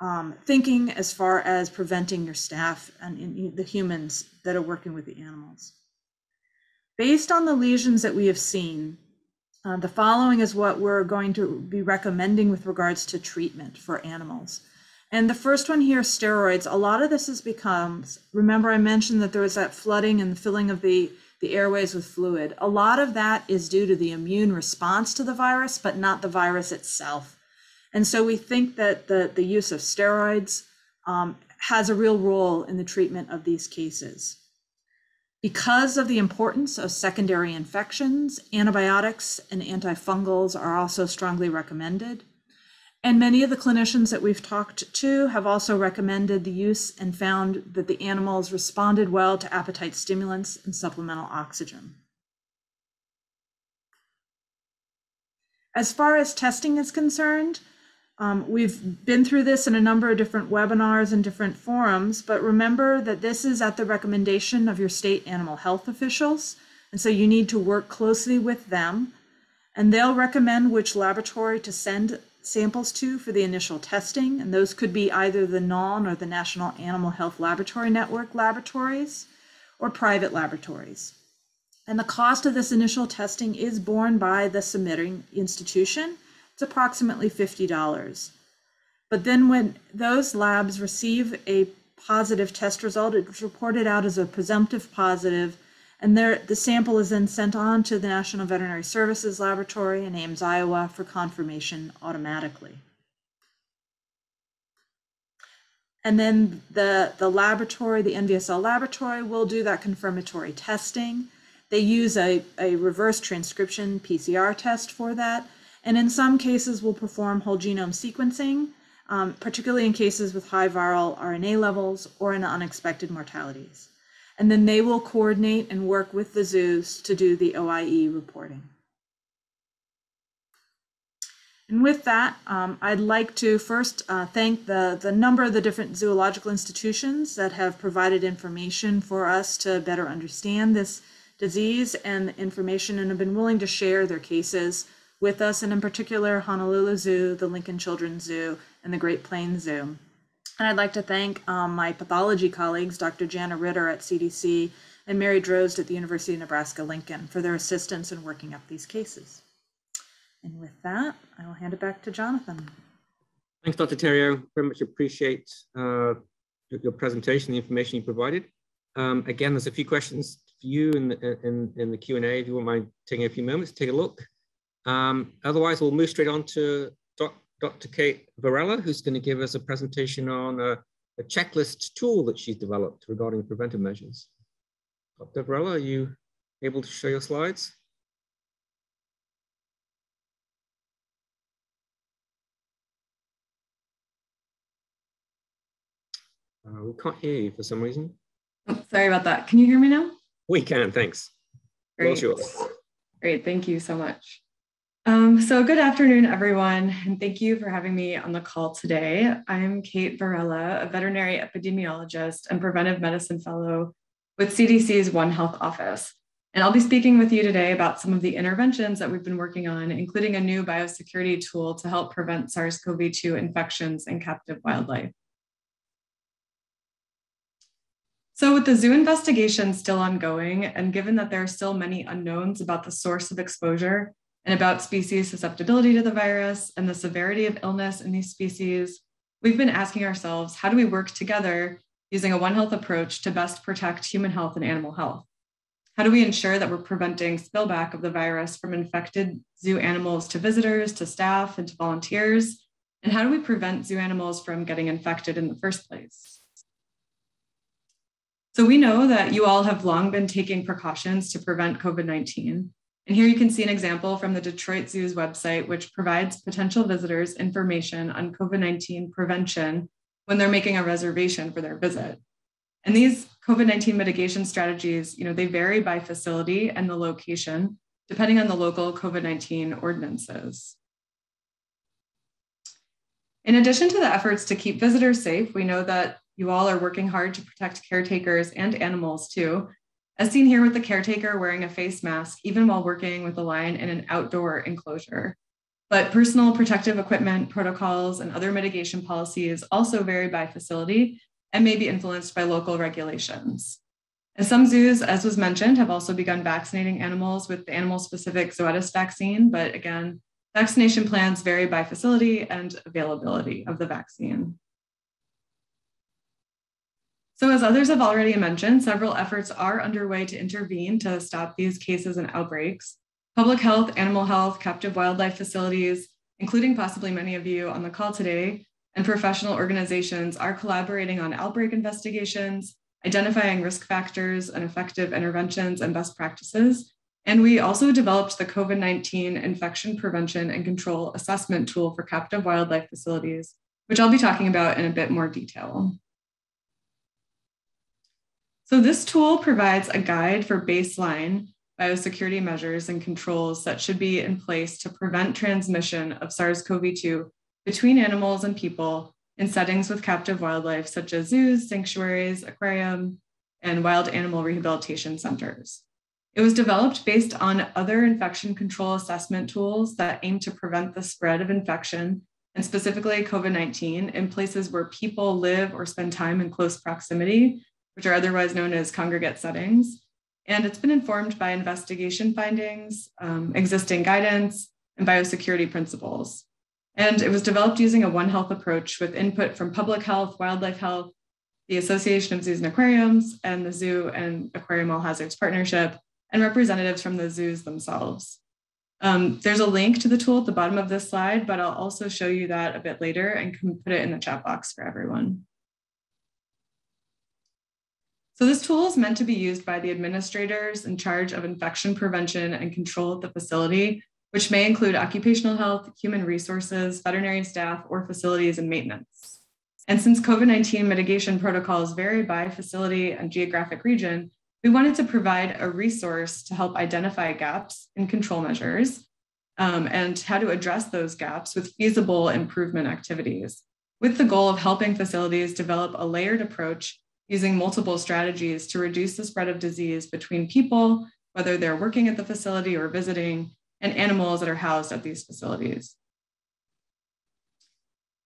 um, thinking as far as preventing your staff and, the humans that are working with the animals. Based on the lesions that we have seen, uh, the following is what we're going to be recommending with regards to treatment for animals. And the first one here, steroids. A lot of this has become, remember I mentioned that there was that flooding and filling of the, the airways with fluid. A lot of that is due to the immune response to the virus, but not the virus itself. And so we think that the, the use of steroids um, has a real role in the treatment of these cases. Because of the importance of secondary infections, antibiotics and antifungals are also strongly recommended. And many of the clinicians that we've talked to have also recommended the use and found that the animals responded well to appetite stimulants and supplemental oxygen. As far as testing is concerned, um, we've been through this in a number of different webinars and different forums, but remember that this is at the recommendation of your state animal health officials. And so you need to work closely with them and they'll recommend which laboratory to send samples to for the initial testing. And those could be either the NAHLN or the National Animal Health Laboratory Network laboratories or private laboratories. And the cost of this initial testing is borne by the submitting institution it's approximately $50. But then when those labs receive a positive test result, it's reported out as a presumptive positive, and there, the sample is then sent on to the National Veterinary Services Laboratory in Ames, Iowa for confirmation automatically. And then the, the laboratory, the NVSL laboratory, will do that confirmatory testing. They use a, a reverse transcription PCR test for that and in some cases will perform whole genome sequencing, um, particularly in cases with high viral RNA levels or in unexpected mortalities. And then they will coordinate and work with the zoos to do the OIE reporting. And with that, um, I'd like to first uh, thank the, the number of the different zoological institutions that have provided information for us to better understand this disease and information and have been willing to share their cases with us, and in particular, Honolulu Zoo, the Lincoln Children's Zoo, and the Great Plains Zoo. And I'd like to thank um, my pathology colleagues, Dr. Jana Ritter at CDC and Mary Drozd at the University of Nebraska Lincoln, for their assistance in working up these cases. And with that, I will hand it back to Jonathan. Thanks, Dr. Terio. Very much appreciate uh, your presentation, the information you provided. Um, again, there's a few questions for you in the, in, in the Q&A. If you won't mind taking a few moments to take a look. Um, otherwise, we'll move straight on to Dr. Kate Varela, who's going to give us a presentation on a, a, checklist tool that she's developed regarding preventive measures. Dr. Varela, are you able to show your slides? Uh, we can't hear you for some reason. Oh, sorry about that. Can you hear me now? We can, thanks. Great. Great, thank you so much. Um, so good afternoon, everyone, and thank you for having me on the call today. I'm Kate Varela, a veterinary epidemiologist and preventive medicine fellow with CDC's One Health office. And I'll be speaking with you today about some of the interventions that we've been working on, including a new biosecurity tool to help prevent SARS-CoV-2 infections in captive wildlife. So with the zoo investigation still ongoing, and given that there are still many unknowns about the source of exposure, and about species susceptibility to the virus and the severity of illness in these species, we've been asking ourselves how do we work together using a One Health approach to best protect human health and animal health? How do we ensure that we're preventing spillback of the virus from infected zoo animals to visitors, to staff, and to volunteers? And how do we prevent zoo animals from getting infected in the first place? So we know that you all have long been taking precautions to prevent COVID 19. And here you can see an example from the Detroit Zoo's website, which provides potential visitors information on COVID 19 prevention when they're making a reservation for their visit. And these COVID 19 mitigation strategies, you know, they vary by facility and the location, depending on the local COVID 19 ordinances. In addition to the efforts to keep visitors safe, we know that you all are working hard to protect caretakers and animals too, as seen here with the caretaker wearing a face mask, even while working with a lion in an outdoor enclosure. But personal protective equipment, protocols, and other mitigation policies also vary by facility and may be influenced by local regulations. And some zoos, as was mentioned, have also begun vaccinating animals with the animal specific Zoetis vaccine. But again, vaccination plans vary by facility and availability of the vaccine. So as others have already mentioned, several efforts are underway to intervene to stop these cases and outbreaks. Public health, animal health, captive wildlife facilities, including possibly many of you on the call today, and professional organizations are collaborating on outbreak investigations, identifying risk factors and effective interventions and best practices. And we also developed the COVID 19 infection prevention and control assessment tool for captive wildlife facilities, which I'll be talking about in a bit more detail. So, this tool provides a guide for baseline biosecurity measures and controls that should be in place to prevent transmission of SARS CoV 2 between animals and people in settings with captive wildlife, such as zoos, sanctuaries, aquarium, and wild animal rehabilitation centers. It was developed based on other infection control assessment tools that aim to prevent the spread of infection, and specifically COVID 19, in places where people live or spend time in close proximity, which are otherwise known as congregate settings. And it's been informed by investigation findings, um, existing guidance, and biosecurity principles. And it was developed using a One Health approach with input from public health, wildlife health, the Association of Zoos and Aquariums, and the Zoo and Aquarium All Hazards Partnership, and representatives from the zoos themselves. Um, there's a link to the tool at the bottom of this slide, but I'll also show you that a bit later and can put it in the chat box for everyone. So this tool is meant to be used by the administrators in charge of infection prevention and control at the facility which may include occupational health, human resources, veterinary staff, or facilities and maintenance. And since COVID 19 mitigation protocols vary by facility and geographic region, we wanted to provide a resource to help identify gaps in control measures um, and how to address those gaps with feasible improvement activities, with the goal of helping facilities develop a layered approach using multiple strategies to reduce the spread of disease between people, whether they're working at the facility or visiting, and animals that are housed at these facilities.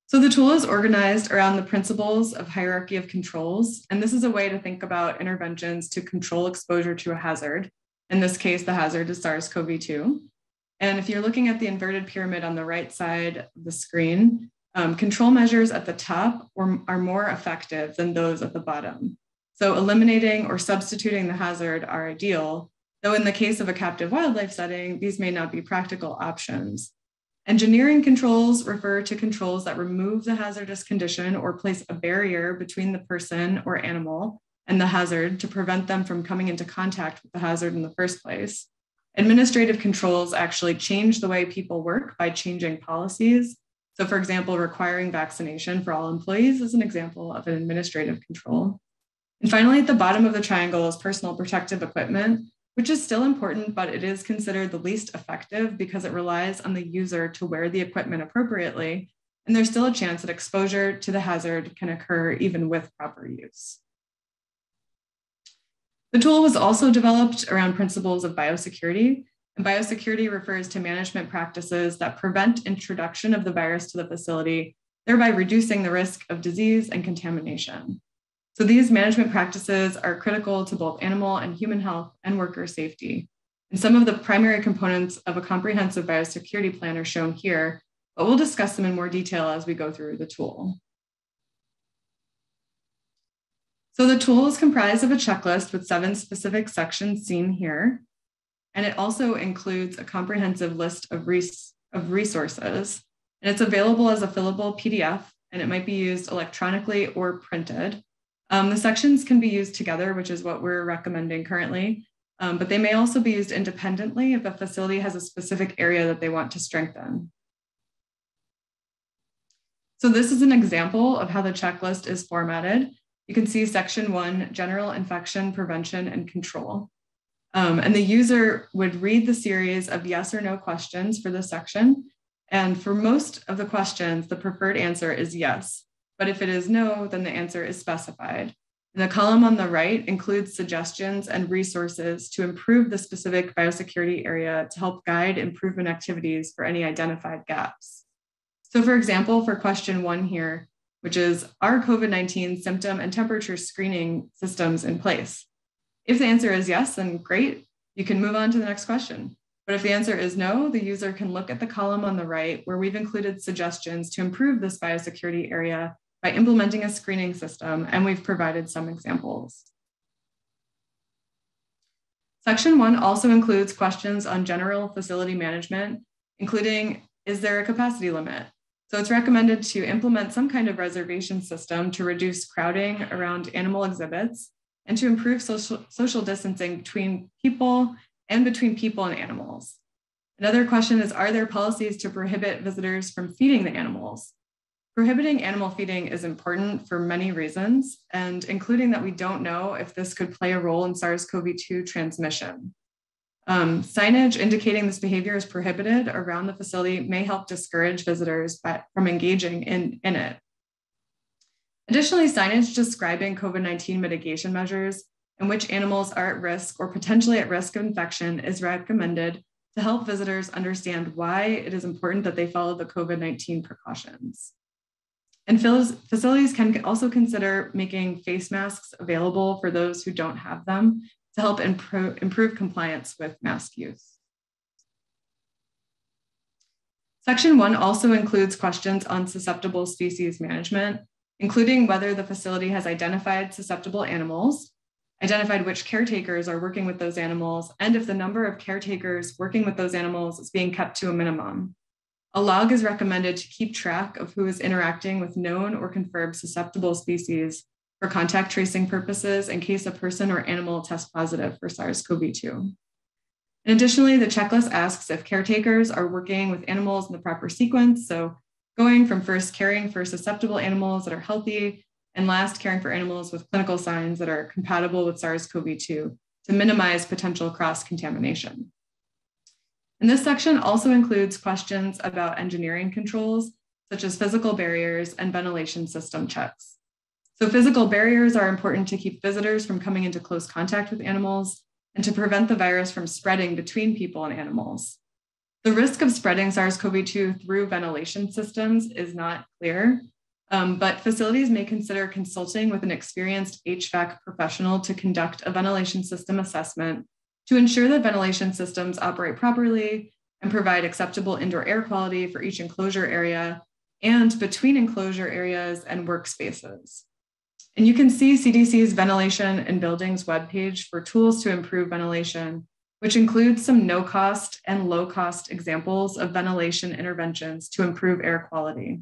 So the tool is organized around the principles of hierarchy of controls. And this is a way to think about interventions to control exposure to a hazard. In this case, the hazard is SARS-CoV-2. And if you're looking at the inverted pyramid on the right side of the screen, um, control measures at the top or, are more effective than those at the bottom. So eliminating or substituting the hazard are ideal, though in the case of a captive wildlife setting, these may not be practical options. Engineering controls refer to controls that remove the hazardous condition or place a barrier between the person or animal and the hazard to prevent them from coming into contact with the hazard in the first place. Administrative controls actually change the way people work by changing policies. So, for example, requiring vaccination for all employees is an example of an administrative control. And finally, at the bottom of the triangle is personal protective equipment which is still important, but it is considered the least effective because it relies on the user to wear the equipment appropriately. And there's still a chance that exposure to the hazard can occur even with proper use. The tool was also developed around principles of biosecurity. And biosecurity refers to management practices that prevent introduction of the virus to the facility, thereby reducing the risk of disease and contamination. So these management practices are critical to both animal and human health and worker safety. And some of the primary components of a comprehensive biosecurity plan are shown here, but we'll discuss them in more detail as we go through the tool. So the tool is comprised of a checklist with seven specific sections seen here. And it also includes a comprehensive list of, res of resources. And it's available as a fillable PDF, and it might be used electronically or printed. Um, the sections can be used together, which is what we're recommending currently, um, but they may also be used independently if a facility has a specific area that they want to strengthen. So this is an example of how the checklist is formatted. You can see section one, general infection prevention and control. Um, and the user would read the series of yes or no questions for this section. And for most of the questions, the preferred answer is yes. But if it is no, then the answer is specified. And the column on the right includes suggestions and resources to improve the specific biosecurity area to help guide improvement activities for any identified gaps. So for example, for question one here, which is, are COVID-19 symptom and temperature screening systems in place? If the answer is yes, then great, you can move on to the next question. But if the answer is no, the user can look at the column on the right where we've included suggestions to improve this biosecurity area by implementing a screening system, and we've provided some examples. Section one also includes questions on general facility management, including is there a capacity limit? So it's recommended to implement some kind of reservation system to reduce crowding around animal exhibits and to improve social, social distancing between people and between people and animals. Another question is, are there policies to prohibit visitors from feeding the animals? Prohibiting animal feeding is important for many reasons, and including that we don't know if this could play a role in SARS-CoV-2 transmission. Um, signage indicating this behavior is prohibited around the facility may help discourage visitors from engaging in, in it. Additionally, signage describing COVID-19 mitigation measures and which animals are at risk or potentially at risk of infection is recommended to help visitors understand why it is important that they follow the COVID-19 precautions. And facilities can also consider making face masks available for those who don't have them to help improve, improve compliance with mask use. Section one also includes questions on susceptible species management, including whether the facility has identified susceptible animals, identified which caretakers are working with those animals, and if the number of caretakers working with those animals is being kept to a minimum. A log is recommended to keep track of who is interacting with known or confirmed susceptible species for contact tracing purposes in case a person or animal tests positive for SARS-CoV-2. And additionally, the checklist asks if caretakers are working with animals in the proper sequence. So going from first caring for susceptible animals that are healthy and last caring for animals with clinical signs that are compatible with SARS-CoV-2 to minimize potential cross-contamination. And this section also includes questions about engineering controls, such as physical barriers and ventilation system checks. So physical barriers are important to keep visitors from coming into close contact with animals and to prevent the virus from spreading between people and animals. The risk of spreading SARS-CoV-2 through ventilation systems is not clear, um, but facilities may consider consulting with an experienced HVAC professional to conduct a ventilation system assessment to ensure that ventilation systems operate properly and provide acceptable indoor air quality for each enclosure area and between enclosure areas and workspaces. And you can see CDC's ventilation and buildings webpage for tools to improve ventilation, which includes some no cost and low cost examples of ventilation interventions to improve air quality.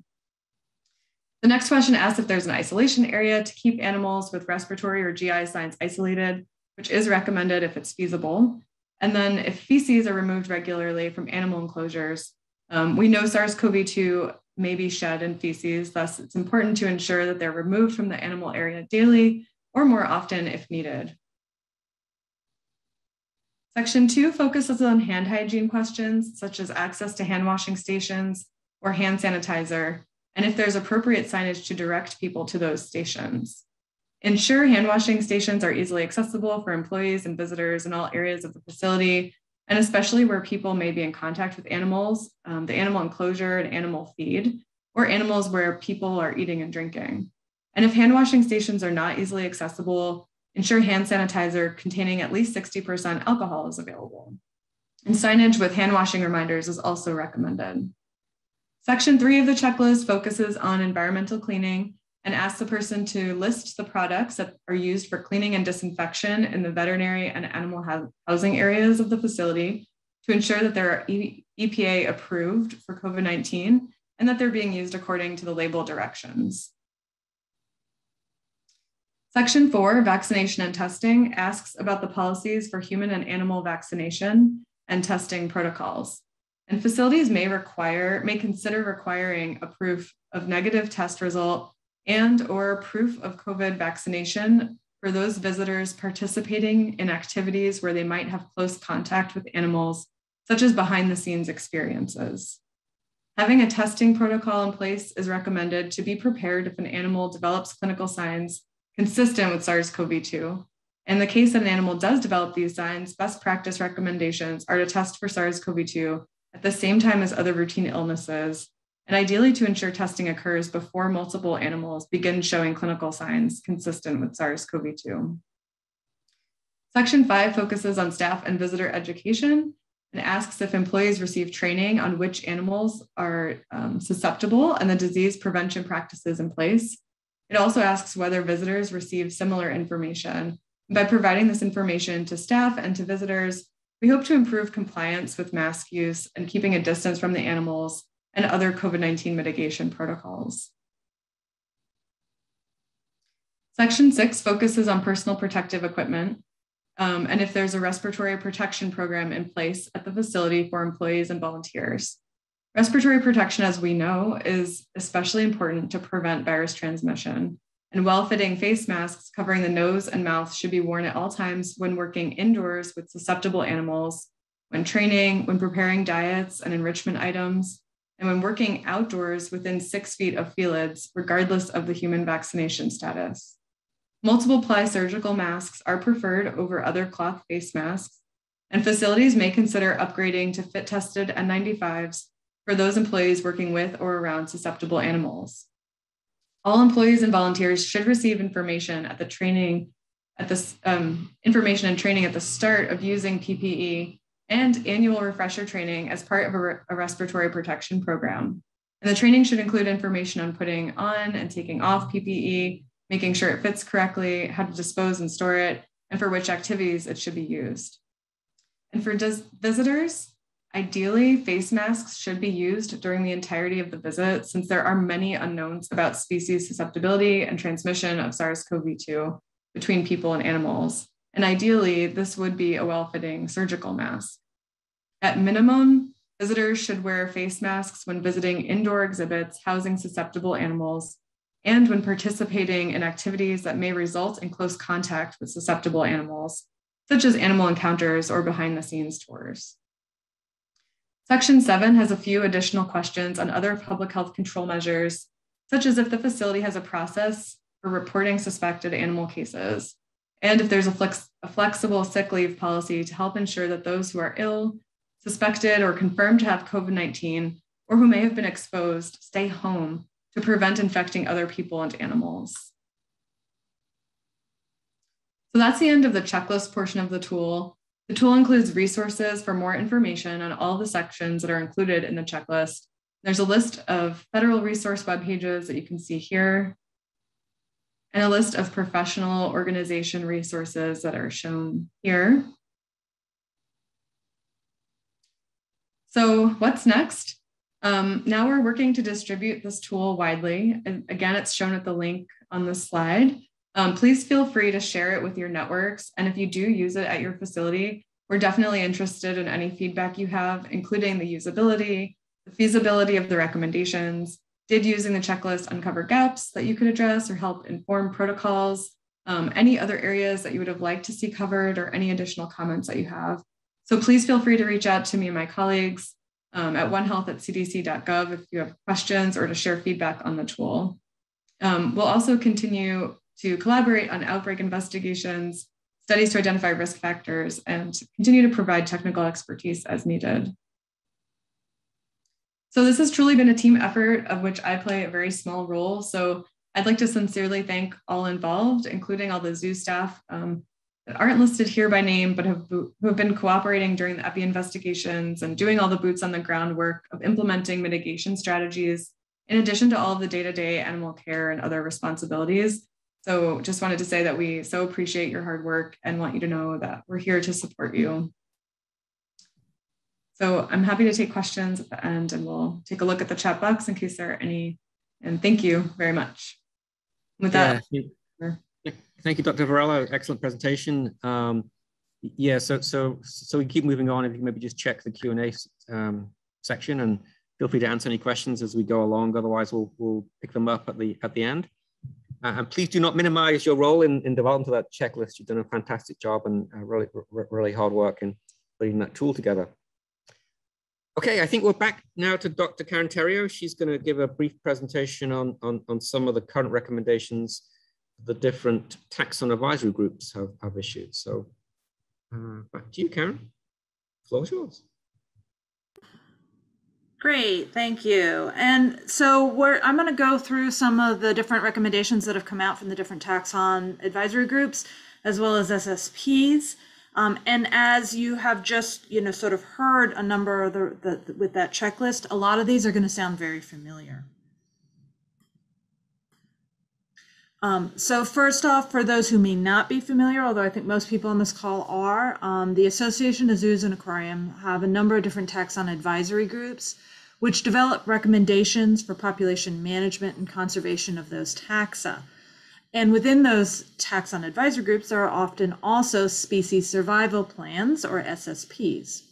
The next question asks if there's an isolation area to keep animals with respiratory or GI signs isolated, which is recommended if it's feasible. And then if feces are removed regularly from animal enclosures, um, we know SARS-CoV-2 may be shed in feces, thus it's important to ensure that they're removed from the animal area daily or more often if needed. Section two focuses on hand hygiene questions, such as access to hand washing stations or hand sanitizer, and if there's appropriate signage to direct people to those stations. Ensure hand washing stations are easily accessible for employees and visitors in all areas of the facility and especially where people may be in contact with animals, um, the animal enclosure and animal feed, or animals where people are eating and drinking. And if hand washing stations are not easily accessible, ensure hand sanitizer containing at least 60% alcohol is available. And signage with hand washing reminders is also recommended. Section three of the checklist focuses on environmental cleaning and asks the person to list the products that are used for cleaning and disinfection in the veterinary and animal housing areas of the facility to ensure that they're EPA approved for COVID 19 and that they're being used according to the label directions. Section four, vaccination and testing, asks about the policies for human and animal vaccination and testing protocols. And facilities may require, may consider requiring a proof of negative test result and or proof of COVID vaccination for those visitors participating in activities where they might have close contact with animals, such as behind the scenes experiences. Having a testing protocol in place is recommended to be prepared if an animal develops clinical signs consistent with SARS-CoV-2. In the case that an animal does develop these signs, best practice recommendations are to test for SARS-CoV-2 at the same time as other routine illnesses and ideally to ensure testing occurs before multiple animals begin showing clinical signs consistent with SARS-CoV-2. Section five focuses on staff and visitor education and asks if employees receive training on which animals are um, susceptible and the disease prevention practices in place. It also asks whether visitors receive similar information. By providing this information to staff and to visitors, we hope to improve compliance with mask use and keeping a distance from the animals and other COVID-19 mitigation protocols. Section six focuses on personal protective equipment um, and if there's a respiratory protection program in place at the facility for employees and volunteers. Respiratory protection, as we know, is especially important to prevent virus transmission. And well fitting face masks covering the nose and mouth should be worn at all times when working indoors with susceptible animals, when training, when preparing diets and enrichment items, and when working outdoors within six feet of felids, regardless of the human vaccination status. Multiple ply surgical masks are preferred over other cloth face masks, and facilities may consider upgrading to fit tested N95s for those employees working with or around susceptible animals. All employees and volunteers should receive information at the training, at this um, information and training at the start of using PPE and annual refresher training as part of a, a respiratory protection program. And the training should include information on putting on and taking off PPE, making sure it fits correctly, how to dispose and store it, and for which activities it should be used. And for visitors, Ideally, face masks should be used during the entirety of the visit since there are many unknowns about species susceptibility and transmission of SARS-CoV-2 between people and animals. And ideally, this would be a well-fitting surgical mask. At minimum, visitors should wear face masks when visiting indoor exhibits housing susceptible animals and when participating in activities that may result in close contact with susceptible animals, such as animal encounters or behind the scenes tours. Section seven has a few additional questions on other public health control measures, such as if the facility has a process for reporting suspected animal cases, and if there's a, flex a flexible sick leave policy to help ensure that those who are ill, suspected, or confirmed to have COVID 19, or who may have been exposed, stay home to prevent infecting other people and animals. So that's the end of the checklist portion of the tool. The tool includes resources for more information on all the sections that are included in the checklist. There's a list of federal resource web pages that you can see here, and a list of professional organization resources that are shown here. So what's next? Um, now we're working to distribute this tool widely. And again, it's shown at the link on the slide. Um, please feel free to share it with your networks. And if you do use it at your facility, we're definitely interested in any feedback you have, including the usability, the feasibility of the recommendations. Did using the checklist uncover gaps that you could address or help inform protocols? Um, any other areas that you would have liked to see covered or any additional comments that you have. So please feel free to reach out to me and my colleagues um, at onehealth at cdc.gov if you have questions or to share feedback on the tool. Um, we'll also continue to collaborate on outbreak investigations, studies to identify risk factors, and continue to provide technical expertise as needed. So this has truly been a team effort of which I play a very small role. So I'd like to sincerely thank all involved, including all the zoo staff um, that aren't listed here by name, but have, who have been cooperating during the EPI investigations and doing all the boots on the ground work of implementing mitigation strategies, in addition to all of the day-to-day -day animal care and other responsibilities. So just wanted to say that we so appreciate your hard work and want you to know that we're here to support you. So I'm happy to take questions at the end and we'll take a look at the chat box in case there are any. And thank you very much. With that. Yeah, thank you, Dr. Varela. Excellent presentation. Um, yeah, so so so we keep moving on. If you maybe just check the Q and A um, section and feel free to answer any questions as we go along. Otherwise, we'll we'll pick them up at the at the end. Uh, and please do not minimize your role in, in development of that checklist. You've done a fantastic job and uh, really, really hard work in putting that tool together. Okay, I think we're back now to Dr. Karen Terio. She's going to give a brief presentation on, on, on some of the current recommendations the different taxon advisory groups have, have issued. So uh, back to you, Karen. Floor is yours. Great, thank you. And so I'm going to go through some of the different recommendations that have come out from the different taxon advisory groups, as well as SSPs. Um, and as you have just, you know, sort of heard a number of the, the with that checklist, a lot of these are going to sound very familiar. Um, so first off, for those who may not be familiar, although I think most people on this call are, um, the Association of Zoos and Aquarium have a number of different taxon advisory groups which develop recommendations for population management and conservation of those taxa. And within those taxon advisory groups, there are often also species survival plans or SSPs.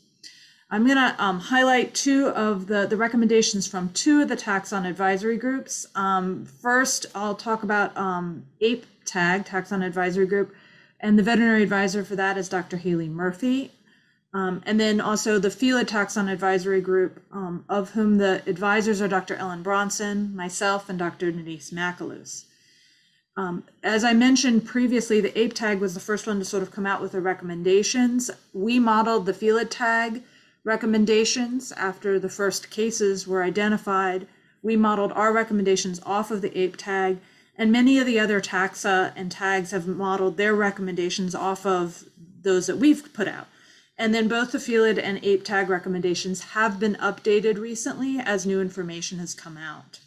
I'm going to um, highlight two of the, the recommendations from two of the taxon advisory groups. Um, first, I'll talk about um, APE TAG, Taxon Advisory Group, and the veterinary advisor for that is Dr. Hayley Murphy. Um, and then also the Felid Taxon Advisory Group, um, of whom the advisors are Dr. Ellen Bronson, myself, and Dr. Denise McAloose. Um, as I mentioned previously, the APE tag was the first one to sort of come out with the recommendations. We modeled the Felid tag recommendations after the first cases were identified. We modeled our recommendations off of the APE tag, and many of the other taxa and tags have modeled their recommendations off of those that we've put out. And then both the Felid and APE tag recommendations have been updated recently as new information has come out.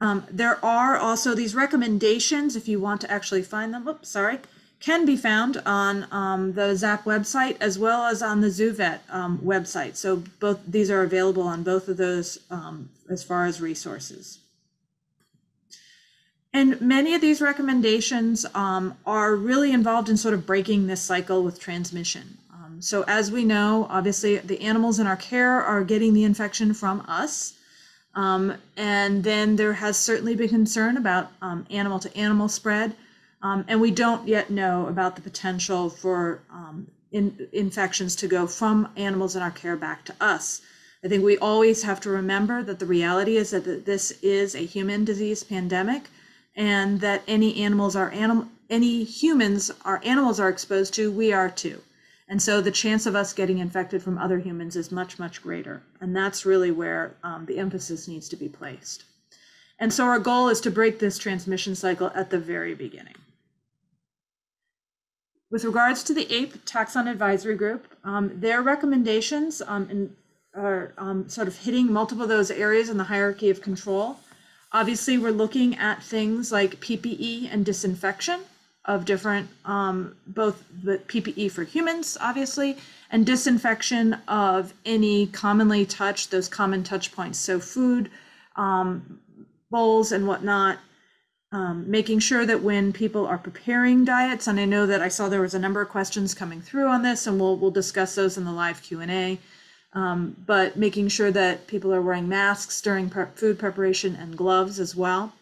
Um, there are also these recommendations, if you want to actually find them, oops, sorry, can be found on um, the ZAHP website as well as on the ZooVet um, website. So both these are available on both of those um, as far as resources. And many of these recommendations um, are really involved in sort of breaking this cycle with transmission. Um, so as we know, obviously the animals in our care are getting the infection from us. Um, and then there has certainly been concern about animal to animal spread. Um, and we don't yet know about the potential for um, in, infections to go from animals in our care back to us. I think we always have to remember that the reality is that this is a human disease pandemic and that any animals are animal any humans our animals are exposed to, we are too. And so the chance of us getting infected from other humans is much, much greater. And that's really where um, the emphasis needs to be placed. And so our goal is to break this transmission cycle at the very beginning. With regards to the APE Taxon Advisory Group, um, their recommendations um, in, are um, sort of hitting multiple of those areas in the hierarchy of control. Obviously, we're looking at things like PPE and disinfection of different, um, both the PPE for humans, obviously, and disinfection of any commonly touched, those common touch points. So food, um, bowls and whatnot, um, making sure that when people are preparing diets, and I know that I saw there was a number of questions coming through on this, and we'll we'll discuss those in the live Q and A. Um, but making sure that people are wearing masks during food preparation and gloves as well.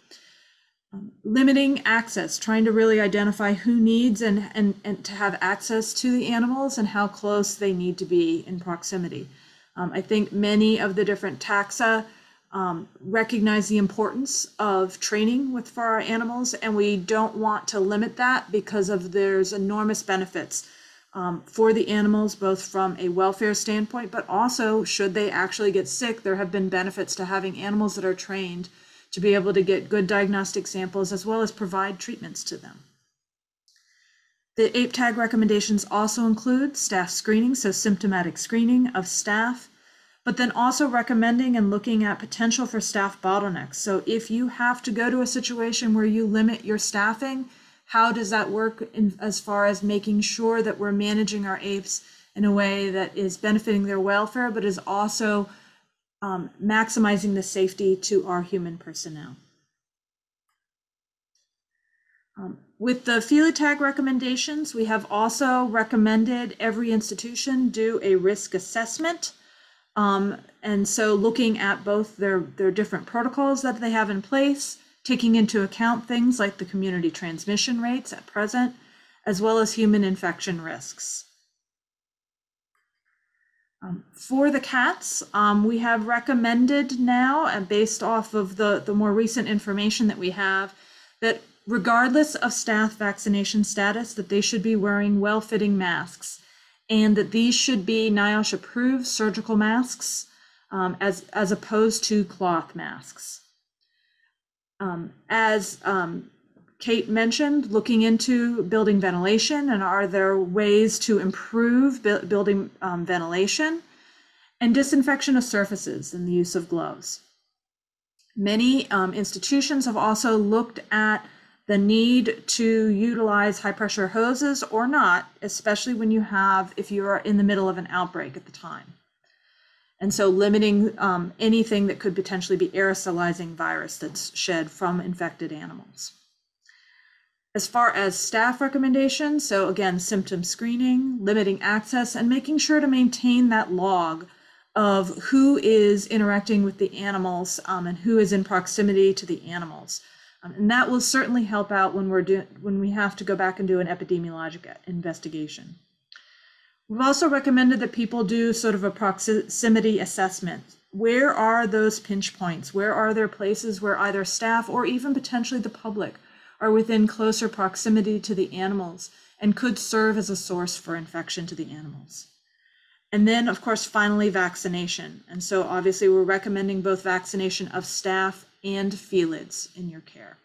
Um, limiting access, trying to really identify who needs and, and, and to have access to the animals and how close they need to be in proximity. Um, I think many of the different taxa um, recognize the importance of training with for our animals, and we don't want to limit that because of there's enormous benefits um, for the animals, both from a welfare standpoint, but also should they actually get sick, there have been benefits to having animals that are trained to be able to get good diagnostic samples as well as provide treatments to them. The APE tag recommendations also include staff screening, so symptomatic screening of staff, but then also recommending and looking at potential for staff bottlenecks. So if you have to go to a situation where you limit your staffing, how does that work in, as far as making sure that we're managing our apes in a way that is benefiting their welfare, but is also um, maximizing the safety to our human personnel. Um, with the Felid TAG recommendations, we have also recommended every institution do a risk assessment um, and so looking at both their, their different protocols that they have in place, taking into account things like the community transmission rates at present, as well as human infection risks. Um, for the cats, um, we have recommended now, and based off of the, the more recent information that we have, that regardless of staff vaccination status, that they should be wearing well-fitting masks and that these should be NIOSH approved surgical masks um, as, as opposed to cloth masks. Um, as um, Kate mentioned, looking into building ventilation and are there ways to improve bu building um, ventilation and disinfection of surfaces and the use of gloves. Many um, institutions have also looked at the need to utilize high pressure hoses or not, especially when you have, if you are in the middle of an outbreak at the time. And so limiting um, anything that could potentially be aerosolizing virus that's shed from infected animals. As far as staff recommendations, so again, symptom screening, limiting access, and making sure to maintain that log of who is interacting with the animals um, and who is in proximity to the animals. Um, and that will certainly help out when we're doing when we have to go back and do an epidemiologic investigation. We've also recommended that people do sort of a proximity assessment. Where are those pinch points? Where are there places where either staff or even potentially the public are within closer proximity to the animals and could serve as a source for infection to the animals? And then, of course, finally, vaccination. And so, obviously, we're recommending both vaccination of staff and felids in your care.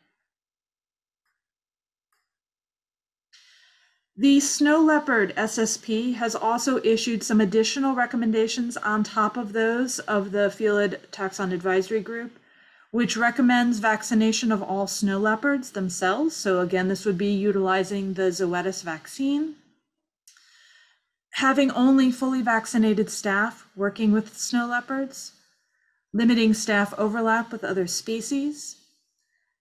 The snow leopard SSP has also issued some additional recommendations on top of those of the Felid Taxon Advisory Group, which recommends vaccination of all snow leopards themselves. So again, this would be utilizing the Zoetis vaccine. Having only fully vaccinated staff working with snow leopards, limiting staff overlap with other species,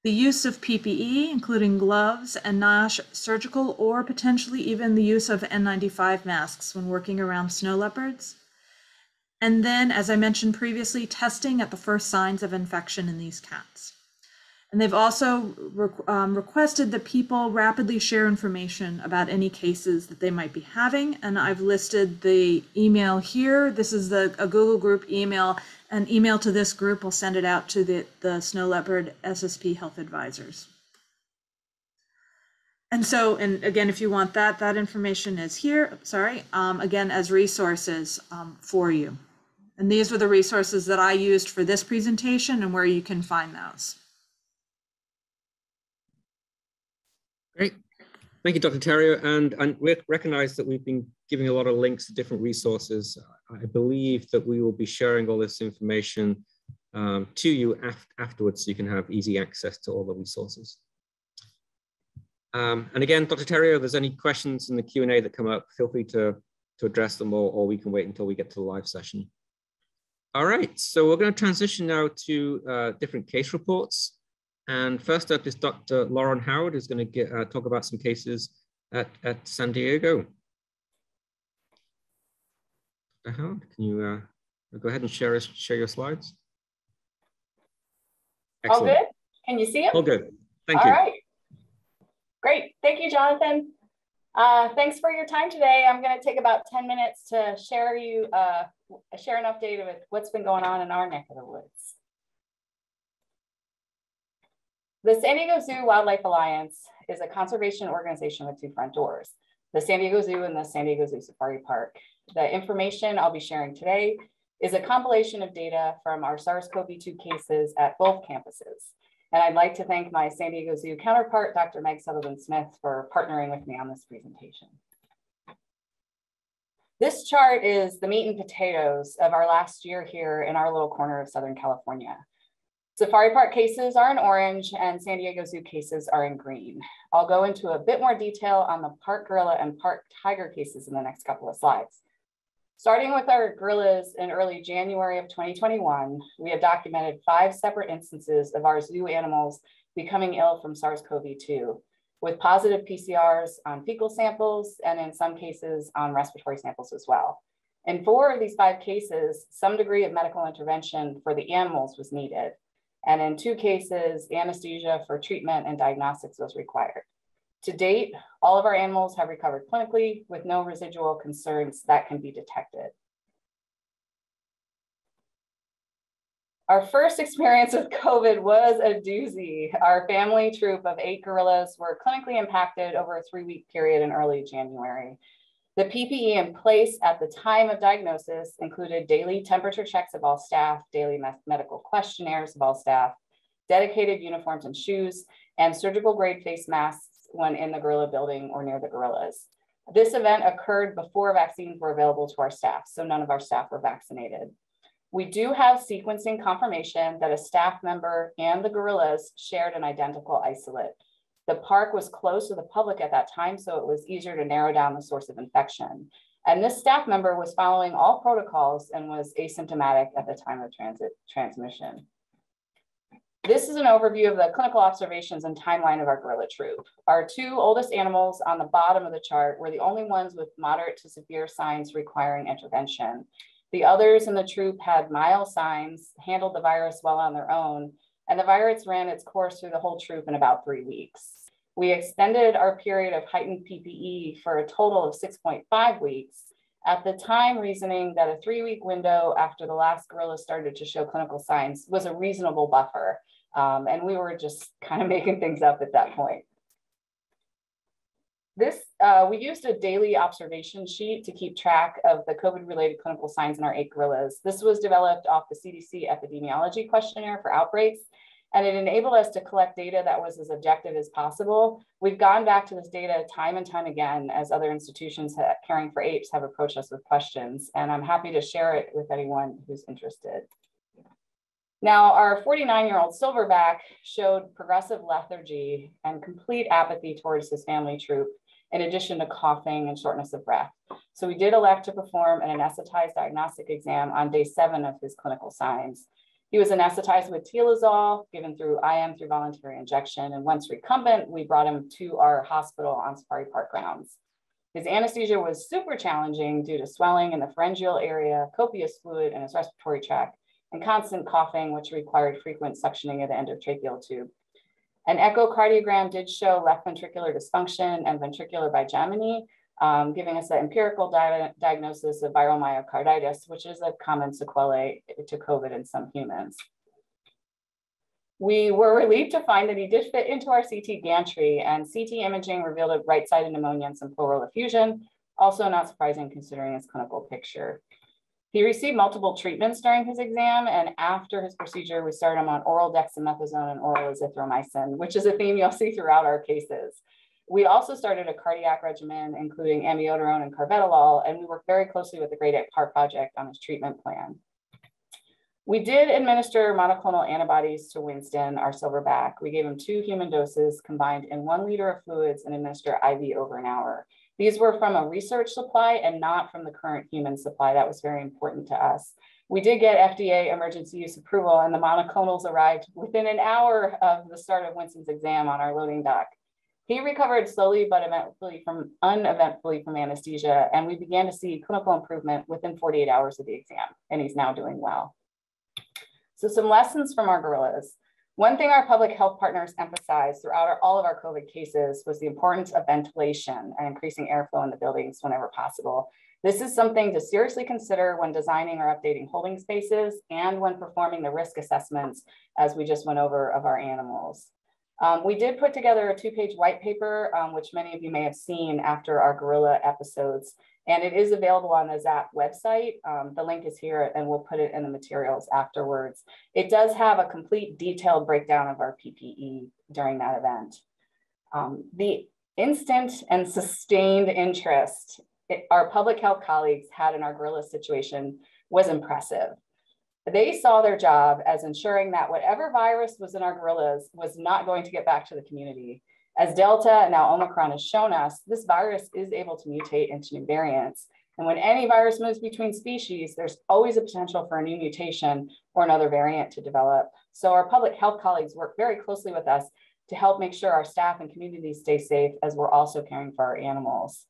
the use of PPE, including gloves and NIOSH surgical or potentially even the use of N95 masks when working around snow leopards. And then, as I mentioned previously, testing at the first signs of infection in these cats. And they've also re um, requested that people rapidly share information about any cases that they might be having. And I've listed the email here. This is the a Google group email an email to this group. We'll send it out to the, the Snow Leopard SSP Health Advisors. And so, and again, if you want that, that information is here, sorry, um, again, as resources um, for you. And these were the resources that I used for this presentation and where you can find those. Great. Thank you, Dr. Terio. And, and we recognize that we've been giving a lot of links to different resources. I believe that we will be sharing all this information um, to you af afterwards so you can have easy access to all the resources. Um, and again, Dr. Terio, if there's any questions in the Q&A that come up, feel free to, to address them or, or we can wait until we get to the live session. All right, so we're going to transition now to uh, different case reports. And first up is Dr. Lauren Howard, who's going to uh, talk about some cases at, at San Diego. Dr. Howard, can you uh, go ahead and share, share your slides? Excellent. All good? Can you see it? All good. Thank All you. All right. Great. Thank you, Jonathan. Uh, thanks for your time today. I'm going to take about 10 minutes to share you uh, share an update with what's been going on in our neck of the woods. The San Diego Zoo Wildlife Alliance is a conservation organization with two front doors, the San Diego Zoo and the San Diego Zoo Safari Park. The information I'll be sharing today is a compilation of data from our SARS-CoV-2 cases at both campuses. And I'd like to thank my San Diego Zoo counterpart, Dr. Meg Sutherland-Smith, for partnering with me on this presentation. This chart is the meat and potatoes of our last year here in our little corner of Southern California. Safari Park cases are in orange and San Diego Zoo cases are in green. I'll go into a bit more detail on the park gorilla and park tiger cases in the next couple of slides. Starting with our gorillas in early January of 2021, we have documented five separate instances of our zoo animals becoming ill from SARS-CoV-2 with positive PCRs on fecal samples and in some cases on respiratory samples as well. In four of these five cases, some degree of medical intervention for the animals was needed. And in two cases, anesthesia for treatment and diagnostics was required. To date, all of our animals have recovered clinically with no residual concerns that can be detected. Our first experience with COVID was a doozy. Our family troop of eight gorillas were clinically impacted over a three week period in early January. The PPE in place at the time of diagnosis included daily temperature checks of all staff, daily medical questionnaires of all staff, dedicated uniforms and shoes, and surgical grade face masks when in the gorilla building or near the gorillas. This event occurred before vaccines were available to our staff, so none of our staff were vaccinated. We do have sequencing confirmation that a staff member and the gorillas shared an identical isolate. The park was closed to the public at that time, so it was easier to narrow down the source of infection. And this staff member was following all protocols and was asymptomatic at the time of transit transmission. This is an overview of the clinical observations and timeline of our gorilla troop. Our two oldest animals on the bottom of the chart were the only ones with moderate to severe signs requiring intervention. The others in the troop had mild signs, handled the virus well on their own, and the virus ran its course through the whole troop in about three weeks. We extended our period of heightened PPE for a total of 6.5 weeks, at the time reasoning that a three week window after the last gorilla started to show clinical signs was a reasonable buffer um, and we were just kind of [LAUGHS] making things up at that point. This, uh, we used a daily observation sheet to keep track of the COVID-related clinical signs in our eight gorillas. This was developed off the CDC epidemiology questionnaire for outbreaks, and it enabled us to collect data that was as objective as possible. We've gone back to this data time and time again as other institutions caring for apes have approached us with questions, and I'm happy to share it with anyone who's interested. Now, our 49 year old silverback showed progressive lethargy and complete apathy towards his family troop, in addition to coughing and shortness of breath. So we did elect to perform an anesthetized diagnostic exam on day seven of his clinical signs. He was anesthetized with Telazol, given through IM through voluntary injection. And once recumbent, we brought him to our hospital on Safari Park grounds. His anesthesia was super challenging due to swelling in the pharyngeal area, copious fluid in his respiratory tract, and constant coughing, which required frequent suctioning of the endotracheal tube. An echocardiogram did show left ventricular dysfunction and ventricular bigeminy, um, giving us an empirical di diagnosis of viral myocarditis, which is a common sequelae to COVID in some humans. We were relieved to find that he did fit into our CT gantry and CT imaging revealed a right-sided pneumonia and some pleural effusion, also not surprising considering his clinical picture. He received multiple treatments during his exam, and after his procedure, we started him on oral dexamethasone and oral azithromycin, which is a theme you'll see throughout our cases. We also started a cardiac regimen, including amiodarone and carvedilol, and we worked very closely with the Great Ape Heart Project on his treatment plan. We did administer monoclonal antibodies to Winston, our silverback. We gave him two human doses combined in one liter of fluids and administered IV over an hour. These were from a research supply and not from the current human supply. That was very important to us. We did get FDA emergency use approval and the monoclonals arrived within an hour of the start of Winston's exam on our loading dock. He recovered slowly but eventfully from uneventfully from anesthesia, and we began to see clinical improvement within 48 hours of the exam, and he's now doing well. So some lessons from our gorillas. One thing our public health partners emphasized throughout our, all of our COVID cases was the importance of ventilation and increasing airflow in the buildings whenever possible. This is something to seriously consider when designing or updating holding spaces and when performing the risk assessments as we just went over of our animals. Um, we did put together a two-page white paper, um, which many of you may have seen after our gorilla episodes and it is available on the ZAHP website. Um, the link is here and we'll put it in the materials afterwards. It does have a complete detailed breakdown of our PPE during that event. Um, the instant and sustained interest it, our public health colleagues had in our gorilla situation was impressive. They saw their job as ensuring that whatever virus was in our gorillas was not going to get back to the community as Delta and now Omicron has shown us, this virus is able to mutate into new variants. And when any virus moves between species, there's always a potential for a new mutation or another variant to develop. So our public health colleagues work very closely with us to help make sure our staff and communities stay safe as we're also caring for our animals.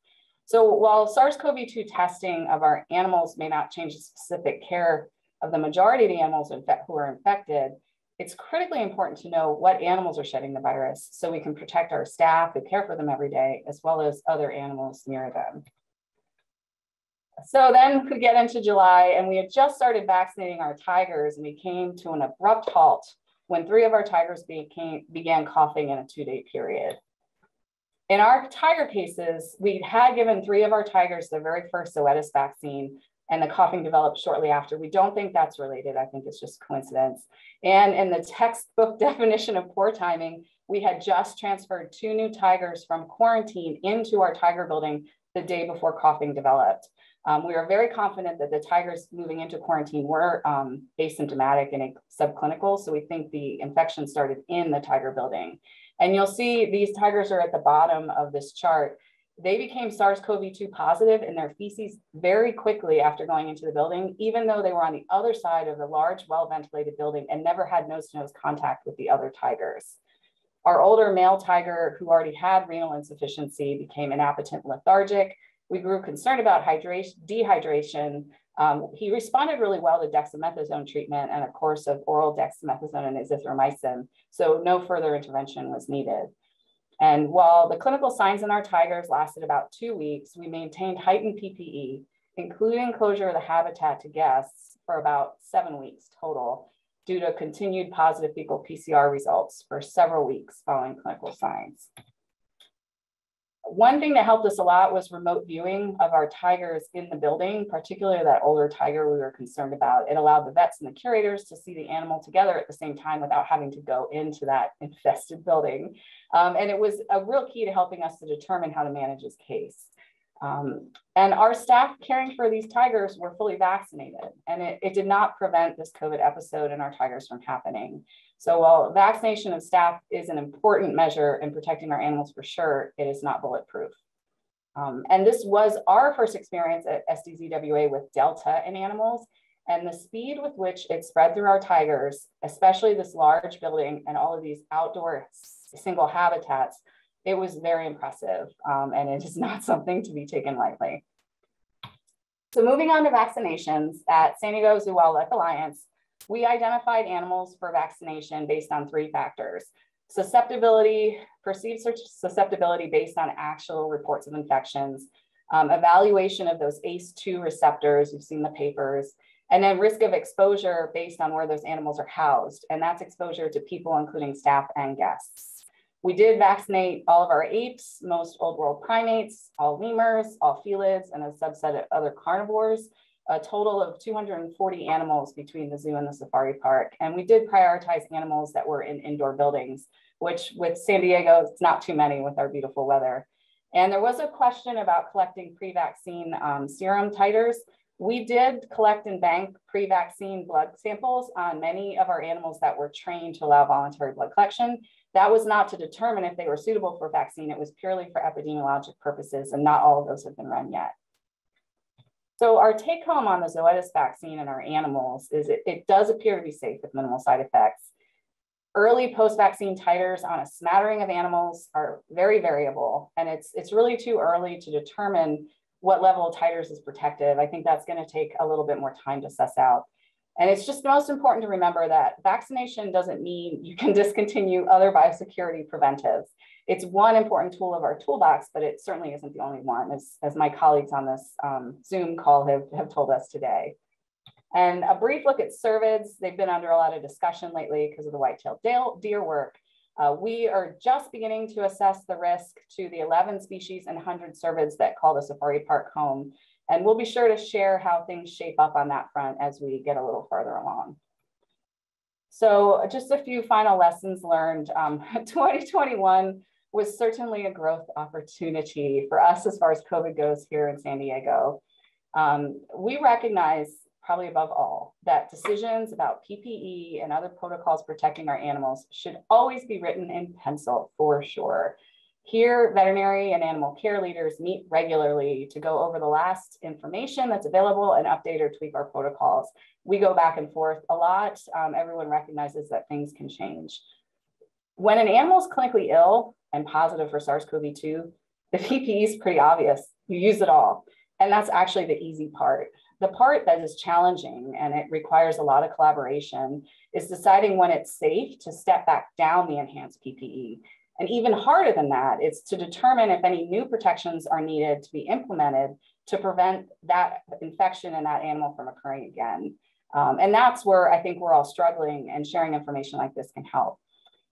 So while SARS-CoV-2 testing of our animals may not change the specific care of the majority of the animals who are infected, it's critically important to know what animals are shedding the virus so we can protect our staff who care for them every day, as well as other animals near them. So then we get into July and we had just started vaccinating our tigers and we came to an abrupt halt when three of our tigers became, began coughing in a two-day period. In our tiger cases, we had given three of our tigers the very first Zoetis vaccine and the coughing developed shortly after. We don't think that's related. I think it's just coincidence. And in the textbook [LAUGHS] definition of poor timing, we had just transferred two new tigers from quarantine into our tiger building the day before coughing developed. Um, we are very confident that the tigers moving into quarantine were um, asymptomatic and subclinical. So we think the infection started in the tiger building. And you'll see these tigers are at the bottom of this chart. They became SARS-CoV-2 positive in their feces very quickly after going into the building, even though they were on the other side of the large, well-ventilated building and never had nose-to-nose -nose contact with the other tigers. Our older male tiger, who already had renal insufficiency, became inappetent lethargic. We grew concerned about hydration, dehydration. Um, he responded really well to dexamethasone treatment and a course of oral dexamethasone and azithromycin, so no further intervention was needed. And while the clinical signs in our tigers lasted about two weeks, we maintained heightened PPE, including closure of the habitat to guests for about seven weeks total due to continued positive fecal PCR results for several weeks following clinical signs. One thing that helped us a lot was remote viewing of our tigers in the building, particularly that older tiger we were concerned about. It allowed the vets and the curators to see the animal together at the same time without having to go into that [LAUGHS] infested building. Um, and it was a real key to helping us to determine how to manage his case. Um, and our staff caring for these tigers were fully vaccinated, and it, it did not prevent this COVID episode in our tigers from happening. So while vaccination of staff is an important measure in protecting our animals for sure, it is not bulletproof. Um, and this was our first experience at SDZWA with Delta in animals, and the speed with which it spread through our tigers, especially this large building and all of these outdoor single habitats, it was very impressive. Um, and it is [LAUGHS] not something to be taken lightly. So moving on to vaccinations at San Diego Zoo Wildlife Alliance, we identified animals for vaccination based on three factors. Susceptibility, perceived susceptibility based on actual reports of infections, um, evaluation of those ACE2 receptors, you've seen the papers, and then risk of exposure based on where those animals are housed. And that's exposure to people, including staff and guests. We did vaccinate all of our apes, most old world primates, all lemurs, all felids, and a subset of other carnivores a total of 240 animals between the zoo and the safari park. And we did prioritize animals that were in indoor buildings, which with San Diego, it's not too many with our beautiful weather. And there was a question about collecting pre-vaccine um, serum titers. We did collect and bank pre-vaccine blood samples on many of our animals that were trained to allow voluntary blood collection. That was not to determine if they were suitable for vaccine. It was purely for epidemiologic purposes and not all of those have been run yet. So our take home on the Zoetis vaccine in our animals is it, it does appear to be safe with minimal side effects. Early post-vaccine titers on a smattering of animals are very variable, and it's, it's really too early to determine what level of titers is protective. I think that's gonna take a little bit more time to suss out. And it's just most important to remember that vaccination doesn't mean [LAUGHS] you can discontinue other biosecurity preventives it's one important tool of our toolbox, but it certainly isn't the only one, as, as my colleagues on this um, Zoom call have, have told us today. And a brief look at cervids. They've been under a lot of discussion lately because of the white-tailed deer work. Uh, we are just beginning to assess the risk to the 11 species and 100 cervids that call the safari park home. And we'll be sure to share how things shape up on that front as we get a little farther along. So just a few final lessons learned. Um, [LAUGHS] 2021 was certainly a growth opportunity for us as far as COVID goes here in San Diego. Um, we recognize probably above all that decisions about PPE and other protocols protecting our animals should always be written in pencil for sure. Here, veterinary and animal care leaders meet regularly to go over the last information that's available and update or tweak our protocols. We go back and forth a lot. Um, everyone recognizes that things can change. When an animal is clinically ill, and positive for SARS-CoV-2, the PPE is pretty obvious. You use it all. And that's actually the easy part. The part that is challenging and it requires a lot of collaboration is deciding when it's safe to step back down the enhanced PPE. And even harder than that, it's to determine if any new protections are needed to be implemented to prevent that infection in that animal from occurring again. Um, and that's where I think we're all struggling and sharing information like this can help.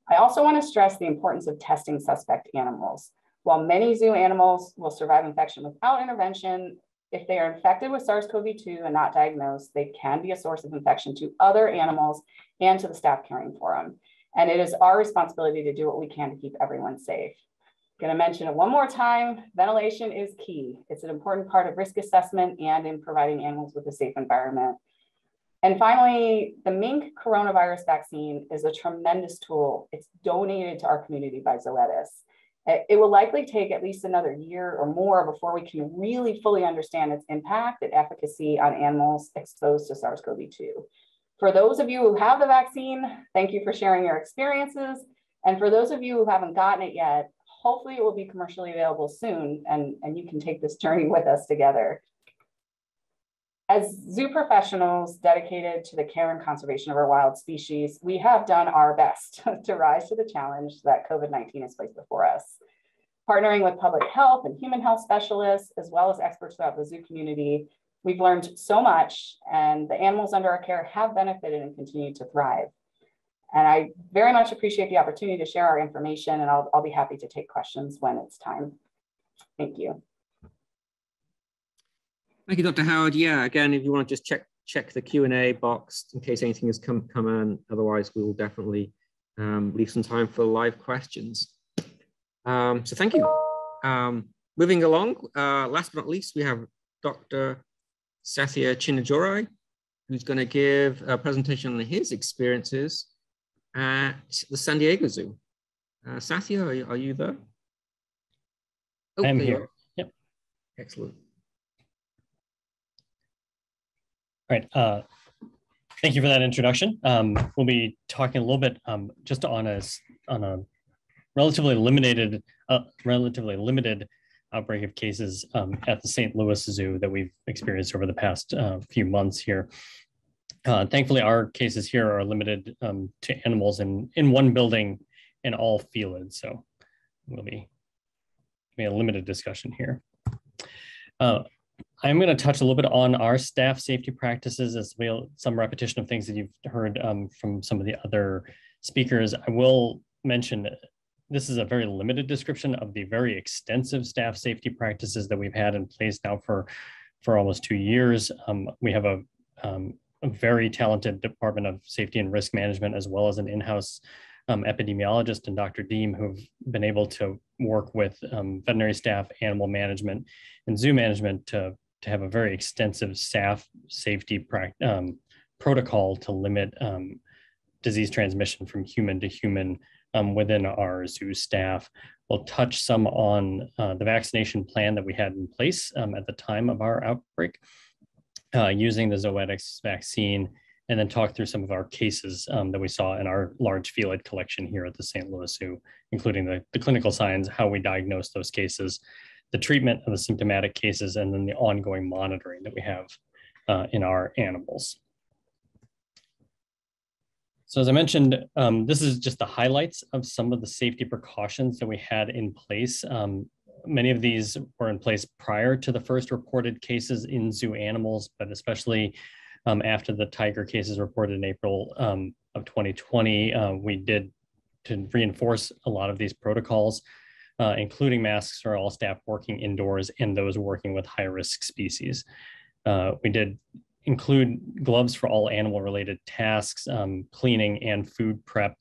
I also want to stress the importance of testing suspect animals. While many zoo animals will survive infection without intervention, if they are infected with SARS-CoV-2 and not diagnosed, they can be a source of infection to other animals and to the staff caring for them. And it is our responsibility to do what we can to keep everyone safe. I'm gonna mention it one more time, ventilation is key. It's an important part of risk assessment and in providing animals with a safe environment. And finally, the mink coronavirus vaccine is a tremendous tool. It's donated to our community by Zoetis. It will likely take at least another year or more before we can really fully understand its impact and efficacy on animals exposed to SARS-CoV-2. For those of you who have the vaccine, thank you for sharing your experiences. And for those of you who haven't gotten it yet, hopefully it will be commercially available soon and, and you can take this journey with us together. As zoo professionals dedicated to the care and conservation of our wild species, we have done our best [LAUGHS] to rise to the challenge that COVID-19 has placed before us. Partnering with public health and human health specialists, as well as experts throughout the zoo community, we've learned so much and the animals under our care have benefited and continue to thrive. And I very much appreciate the opportunity to share our information and I'll, I'll be happy to take questions when it's time. Thank you. Thank you, Dr. Howard. Yeah, again, if you want to just check check the Q&A box in case anything has come, come in. Otherwise, we will definitely um, leave some time for live questions. Um, so thank you. Um, moving along, uh, last but not least, we have Dr. Sathya Chinnadurai, who's going to give a presentation on his experiences at the San Diego Zoo. Uh, Sathya, are you, are you there? Oh, I'm here. Yep. Excellent. All right. Uh, thank you for that introduction. Um, we'll be talking a little bit um, just on a on a relatively limited, uh, relatively limited outbreak of cases um, at the St. Louis Zoo that we've experienced over the past uh, few months here. Uh, thankfully, our cases here are limited um, to animals in, in one building and all felids. So we'll be having a limited discussion here. I'm going to touch a little bit on our staff safety practices as well, some repetition of things that you've heard um, from some of the other speakers. I will mention this is a very limited description of the very extensive staff safety practices that we've had in place now for, for almost two years. Um, we have a, um, a, very talented Department of Safety and Risk Management, as well as an in-house um, epidemiologist and Dr. Deem, who've been able to work with um, veterinary staff, animal management, and zoo management to to have a very extensive staff safety um, protocol to limit um, disease transmission from human to human um, within our zoo staff. We'll touch some on uh, the vaccination plan that we had in place um, at the time of our outbreak uh, using the Zoetis vaccine and then talk through some of our cases um, that we saw in our large felid collection here at the St. Louis Zoo, including the, the clinical signs, how we diagnose those cases, the treatment of the symptomatic cases, and then the ongoing monitoring that we have uh, in our animals. So as I mentioned, um, this is just the highlights of some of the safety precautions that we had in place. Um, many of these were in place prior to the first reported cases in zoo animals, but especially um, after the tiger cases reported in April um, of 2020, uh, we did to reinforce a lot of these protocols uh, including masks for all staff working indoors and those working with high risk species. Uh, we did include gloves for all animal related tasks, um, cleaning and food prep.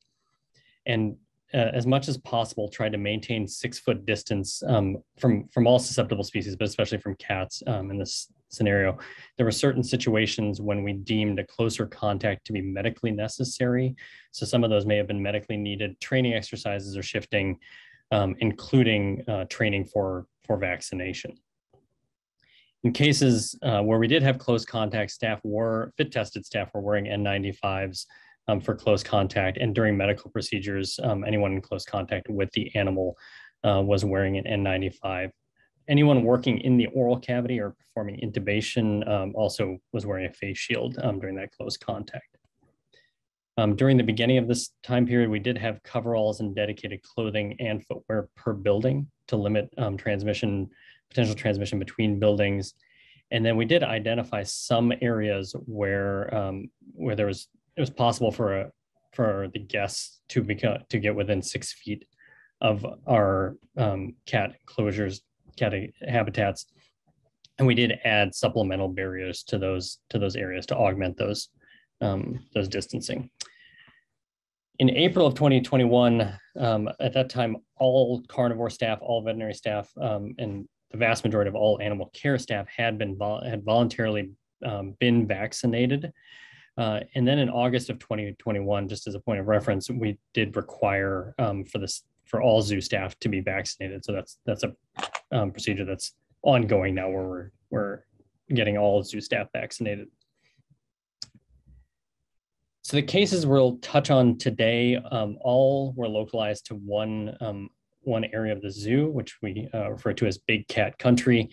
And uh, as much as possible, try to maintain six foot distance um, from, from all susceptible species, but especially from cats um, in this scenario. There were certain situations when we deemed a closer contact to be medically necessary. So some of those may have been medically needed training exercises or shifting um, including uh, training for, for vaccination. In cases uh, where we did have close contact, staff were, fit tested staff were wearing N95s um, for close contact. And during medical procedures, um, anyone in close contact with the animal uh, was wearing an N95. Anyone working in the oral cavity or performing intubation um, also was wearing a face shield um, during that close contact. Um, during the beginning of this time period, we did have coveralls and dedicated clothing and footwear per building to limit um, transmission, potential transmission between buildings. And then we did identify some areas where um, where there was it was possible for a for the guests to become to get within six feet of our um, cat enclosures, cat habitats, and we did add supplemental barriers to those to those areas to augment those um, those distancing. In April of 2021, um, at that time, all carnivore staff, all veterinary staff, um, and the vast majority of all animal care staff had been had voluntarily um, been vaccinated. Uh, and then in August of 2021, just as a point of reference, we did require um, for this for all zoo staff to be vaccinated. So that's that's a um, procedure that's ongoing now, where we're we're getting all zoo staff vaccinated. So the cases we'll touch on today, um, all were localized to one um, one area of the zoo, which we uh, refer to as Big Cat Country.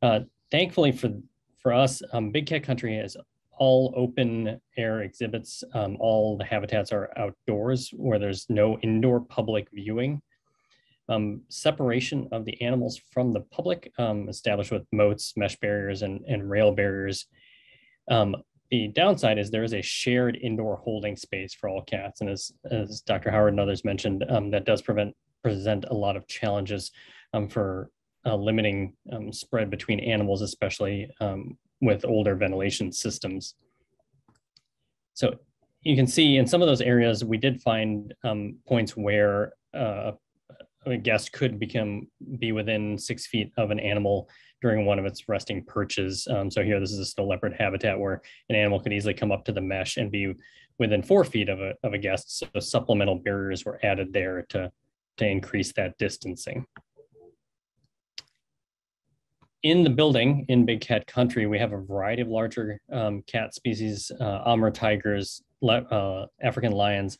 Uh, thankfully for for us, um, Big Cat Country has all open air exhibits. Um, all the habitats are outdoors where there's no indoor public viewing. Um, separation of the animals from the public um, established with moats, mesh barriers, and, and rail barriers. Um, the downside is there is a shared indoor holding space for all cats. And as, as Dr. Howard and others mentioned, um, that does prevent, present a lot of challenges um, for uh, limiting um, spread between animals, especially with older ventilation systems. So you can see in some of those areas, we did find um, points where uh, a guest could become be within six feet of an animal during one of its resting perches. Um, so here, this is a snow leopard habitat where an animal could easily come up to the mesh and be within four feet of a, of a guest. So supplemental barriers were added there to, to increase that distancing in the building in Big Cat Country, we have a variety of larger um, cat species, uh, Amur tigers, uh, African lions,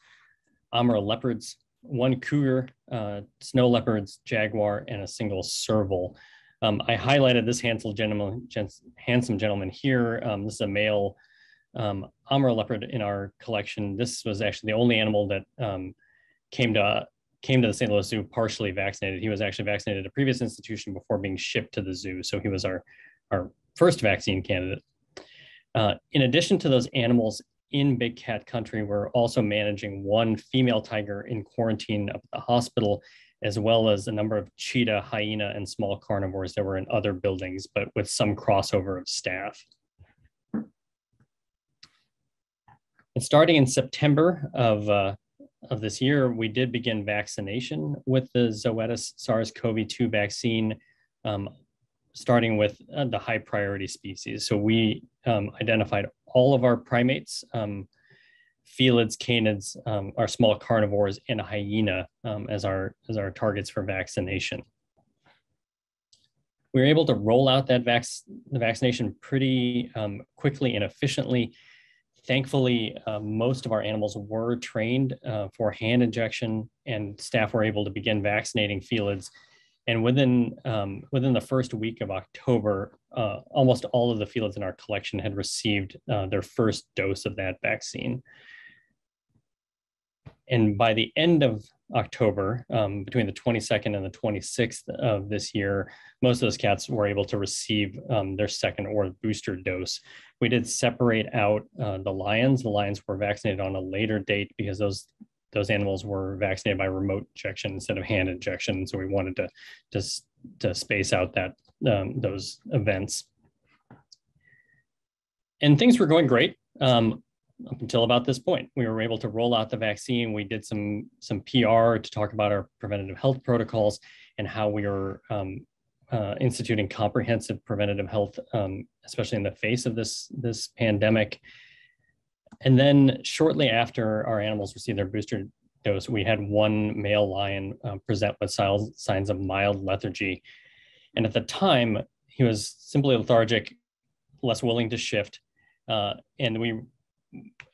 Amur leopards, one cougar, uh, snow leopards, jaguar, and a single serval. Um, I highlighted this handsome gentleman, handsome gentleman here. Um, this is a male um, Amur leopard in our collection. This was actually the only animal that um, came to came to the St. Louis Zoo partially vaccinated. He was actually vaccinated at a previous institution before being shipped to the zoo. So he was our, our first vaccine candidate. Uh, in addition to those animals in Big Cat Country, we're also managing one female tiger in quarantine up at the hospital, as well as a number of cheetah, hyena, and small carnivores that were in other buildings, but with some crossover of staff. And starting in September of uh, of this year, we did begin vaccination with the Zoetis SARS-CoV-2 vaccine, um, starting with uh, the high priority species. So we um, identified all of our primates, um, felids, canids, um, our small carnivores, and a hyena um, as, our, as our targets for vaccination. We were able to roll out that vac vaccination pretty um, quickly and efficiently Thankfully, uh, most of our animals were trained uh, for hand injection and staff were able to begin vaccinating felids. And within, um, within the first week of October, uh, almost all of the felids in our collection had received uh, their first dose of that vaccine. And by the end of October, um, between the 22nd and the 26th of this year, most of those cats were able to receive um, their second or booster dose. We did separate out uh, the lions. The lions were vaccinated on a later date because those those animals were vaccinated by remote injection instead of hand injection. So we wanted to just to space out that um, those events. And things were going great. Um, up until about this point. We were able to roll out the vaccine. We did some some PR to talk about our preventative health protocols and how we are um, uh, instituting comprehensive preventative health, um, especially in the face of this this pandemic. And then shortly after our animals received their booster dose, we had one male lion uh, present with signs of mild lethargy. And at the time, he was simply lethargic, less willing to shift. Uh, and we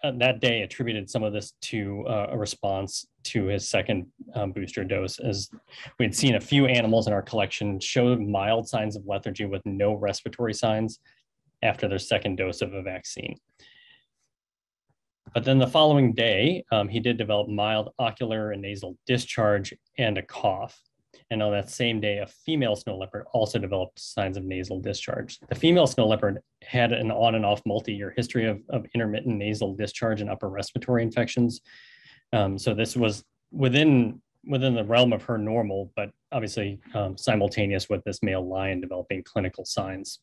that day attributed some of this to uh, a response to his second um, booster dose, as we had seen a few animals in our collection show mild signs of lethargy with no respiratory signs after their second dose of a vaccine. But then the following day, um, he did develop mild ocular and nasal discharge and a cough. And on that same day, a female snow leopard also developed signs of nasal discharge. The female snow leopard had an on and off multi-year history of, of intermittent nasal discharge and upper respiratory infections. Um, so this was within within the realm of her normal, but obviously um, simultaneous with this male lion developing clinical signs.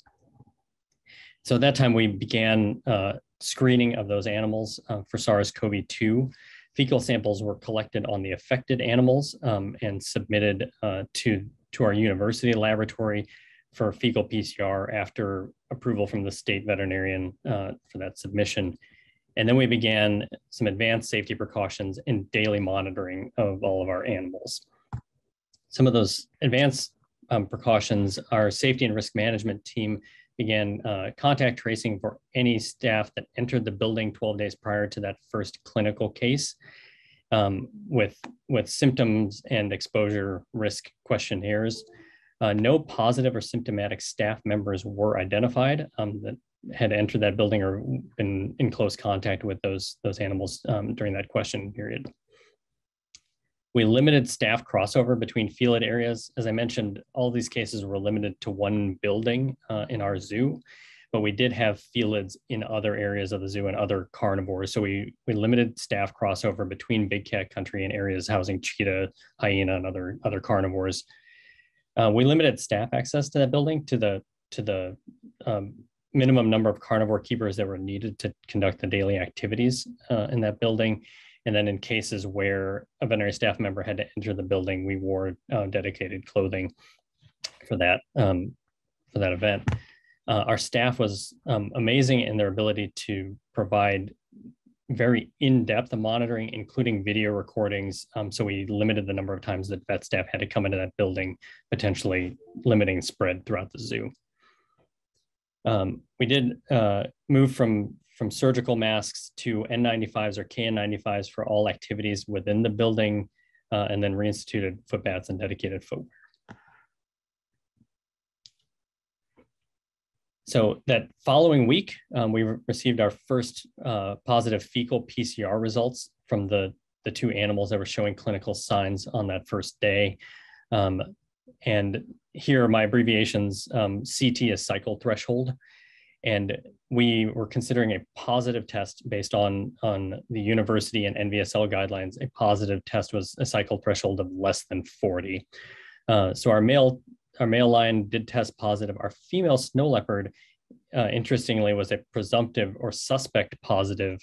So at that time, we began uh, screening of those animals uh, for SARS-CoV-2 fecal samples were collected on the affected animals um, and submitted uh, to, to our university laboratory for fecal PCR after approval from the state veterinarian uh, for that submission. And then we began some advanced safety precautions and daily monitoring of all of our animals. some of those advanced um, precautions, our safety and risk management team began uh, contact tracing for any staff that entered the building 12 days prior to that first clinical case um, with, with symptoms and exposure risk questionnaires. Uh, no positive or symptomatic staff members were identified um, that had entered that building or been in close contact with those, those animals um, during that question period. We limited staff crossover between felid areas. As I mentioned, all these cases were limited to one building uh, in our zoo, but we did have felids in other areas of the zoo and other carnivores. So we, we limited staff crossover between big cat country and areas housing cheetah, hyena, and other, other carnivores. Uh, we limited staff access to that building to the, to the um, minimum number of carnivore keepers that were needed to conduct the daily activities uh, in that building. And then in cases where a veterinary staff member had to enter the building, we wore uh, dedicated clothing for that um, for that event. Uh, our staff was um, amazing in their ability to provide very in-depth monitoring, including video recordings. Um, so we limited the number of times that vet staff had to come into that building, potentially limiting spread throughout the zoo. Um, we did uh, move from from surgical masks to N95s or KN95s for all activities within the building, uh, and then reinstituted foot baths and dedicated footwear. So that following week, um, we re received our first uh, positive fecal PCR results from the, the two animals that were showing clinical signs on that first day. Um, and here are my abbreviations. Um, CT is cycle threshold. And we were considering a positive test based on, on the university and NVSL guidelines. A positive test was a cycle threshold of less than 40. Uh, so our male, our male lion did test positive. Our female snow leopard, uh, interestingly, was a presumptive or suspect positive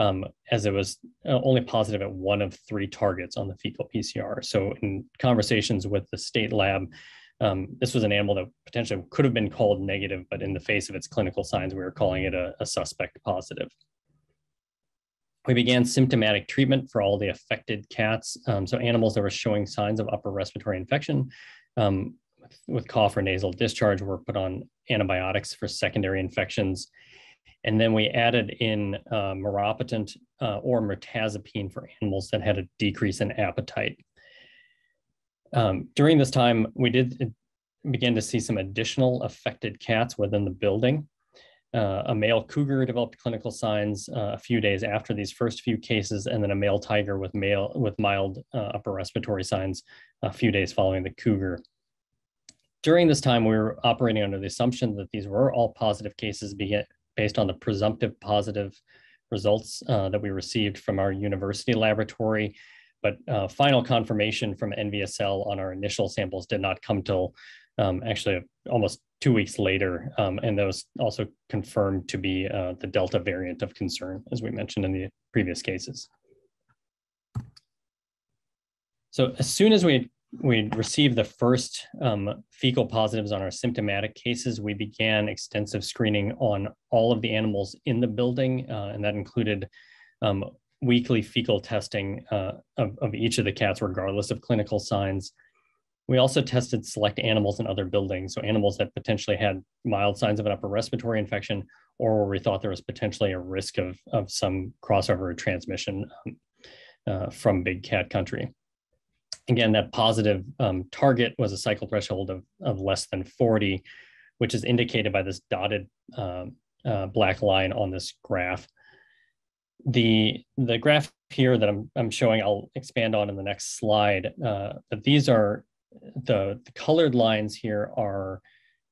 um, as it was uh, only positive at one of three targets on the fecal PCR. So in conversations with the state lab, um, this was an animal that potentially could have been called negative, but in the face of its clinical signs, we were calling it a, a suspect positive. We began symptomatic treatment for all the affected cats. Um, so animals that were showing signs of upper respiratory infection um, with, cough or nasal discharge were put on antibiotics for secondary infections. And then we added in uh, uh, or mirtazapine for animals that had a decrease in appetite. Um, during this time, we did begin to see some additional affected cats within the building. Uh, a male cougar developed clinical signs uh, a few days after these first few cases, and then a male tiger with male with mild uh, upper respiratory signs a few days following the cougar. During this time, we were operating under the assumption that these were all positive cases based on the presumptive positive results uh, that we received from our university laboratory but uh, final confirmation from NVSL on our initial samples did not come till um, actually almost two weeks later. Um, and was also confirmed to be uh, the Delta variant of concern, as we mentioned in the previous cases. So as soon as we we received the first um, fecal positives on our symptomatic cases, we began extensive screening on all of the animals in the building, uh, and that included um, weekly fecal testing uh, of, of each of the cats, regardless of clinical signs. We also tested select animals in other buildings, so animals that potentially had mild signs of an upper respiratory infection or where we thought there was potentially a risk of, of some crossover transmission um, uh, from big cat country. Again, that positive um, target was a cycle threshold of, of less than 40, which is indicated by this dotted uh, uh, black line on this graph the the graph here that I'm, I'm showing, I'll expand on in the next slide, uh, but these are the, the colored lines here are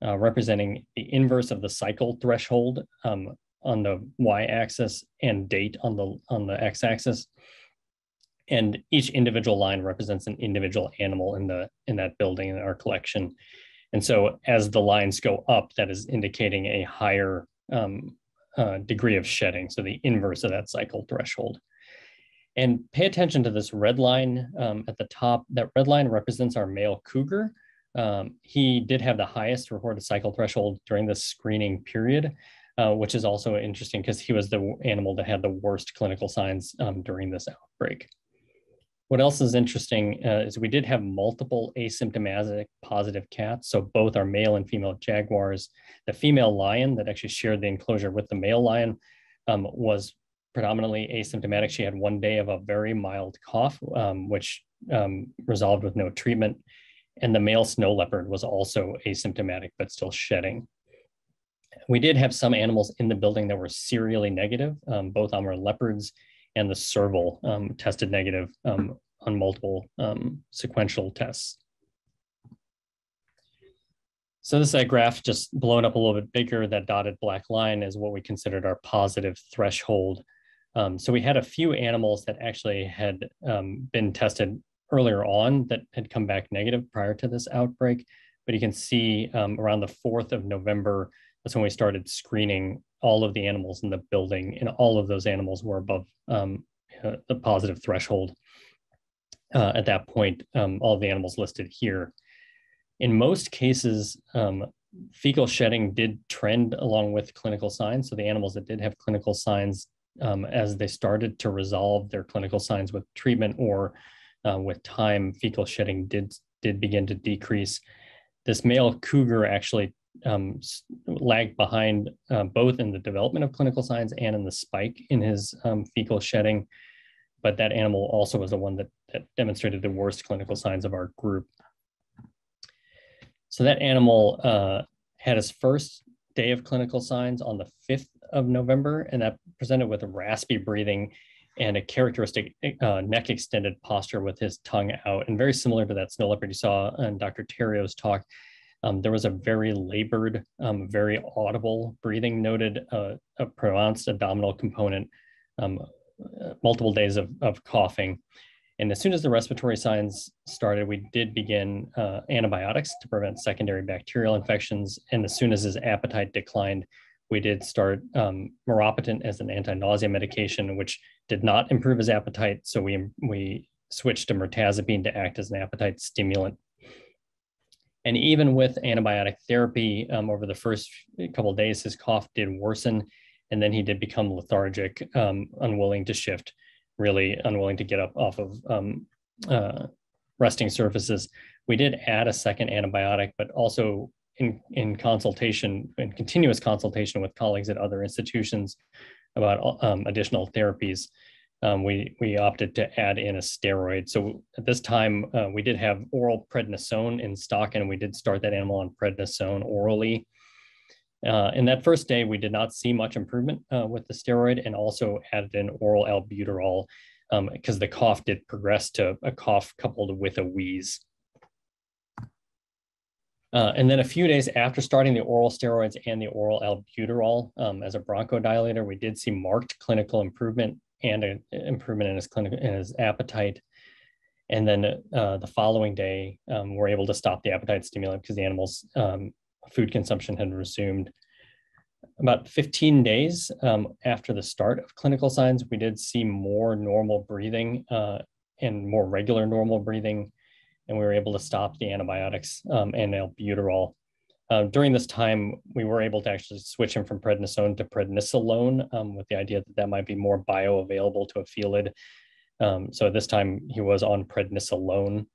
uh, representing the inverse of the cycle threshold um, on the y-axis and date on the on the x-axis. And each individual line represents an individual animal in the in that building in our collection. And so as the lines go up, that is indicating a higher um, uh, degree of shedding, so the inverse of that cycle threshold. And pay attention to this red line um, at the top. That red line represents our male cougar. Um, he did have the highest reported cycle threshold during the screening period, uh, which is also interesting because he was the animal that had the worst clinical signs um, during this outbreak. What else is interesting uh, is we did have multiple asymptomatic positive cats. So both our male and female jaguars. The female lion that actually shared the enclosure with the male lion um, was predominantly asymptomatic. She had one day of a very mild cough, um, which um, resolved with no treatment. And the male snow leopard was also asymptomatic, but still shedding. We did have some animals in the building that were serially negative, um, both our leopards and the serval um, tested negative um, on multiple um, sequential tests. So this is graph just blown up a little bit bigger. That dotted black line is what we considered our positive threshold. Um, so we had a few animals that actually had um, been tested earlier on that had come back negative prior to this outbreak. But you can see um, around the 4th of November, that's when we started screening all of the animals in the building, and all of those animals were above um, uh, the positive threshold. Uh, at that point, um, all the animals listed here. In most cases, um, fecal shedding did trend along with clinical signs. So the animals that did have clinical signs, um, as they started to resolve their clinical signs with treatment or uh, with time, fecal shedding did did begin to decrease. This male cougar actually um, lagged behind uh, both in the development of clinical signs and in the spike in his um, fecal shedding. But that animal also was the one that, that demonstrated the worst clinical signs of our group. So that animal uh, had his first day of clinical signs on the 5th of November, and that presented with a raspy breathing and a characteristic uh, neck extended posture with his tongue out, and very similar to that snow leopard you saw in Dr. Terio's talk. Um, there was a very labored, um, very audible breathing noted, uh, a pronounced abdominal component, um, uh, multiple days of, of coughing. And as soon as the respiratory signs started, we did begin uh, antibiotics to prevent secondary bacterial infections. And as soon as his appetite declined, we did start um, maropitant as an anti-nausea medication, which did not improve his appetite. So we, we switched to mirtazapine to act as an appetite stimulant. And even with antibiotic therapy um, over the first couple days, his cough did worsen. And then he did become lethargic, um, unwilling to shift, really unwilling to get up off of um, uh, resting surfaces. We did add a second antibiotic, but also in, in consultation, in continuous consultation with colleagues at other institutions about um, additional therapies, um, we, we opted to add in a steroid. So at this time, uh, we did have oral prednisone in stock, and we did start that animal on prednisone orally. Uh, in that first day, we did not see much improvement uh, with the steroid and also added in oral albuterol because um, the cough did progress to a cough coupled with a wheeze. Uh, and then a few days after starting the oral steroids and the oral albuterol um, as a bronchodilator, we did see marked clinical improvement and an improvement in his clinical in his appetite. And then uh, the following day, um, we're able to stop the appetite stimulant because the animal's um, food consumption had resumed. About 15 days um, after the start of clinical signs, we did see more normal breathing uh, and more regular normal breathing, and we were able to stop the antibiotics um, and albuterol. Uh, during this time, we were able to actually switch him from prednisone to prednisolone um, with the idea that that might be more bioavailable to a felid. Um, so at this time, he was on prednisolone.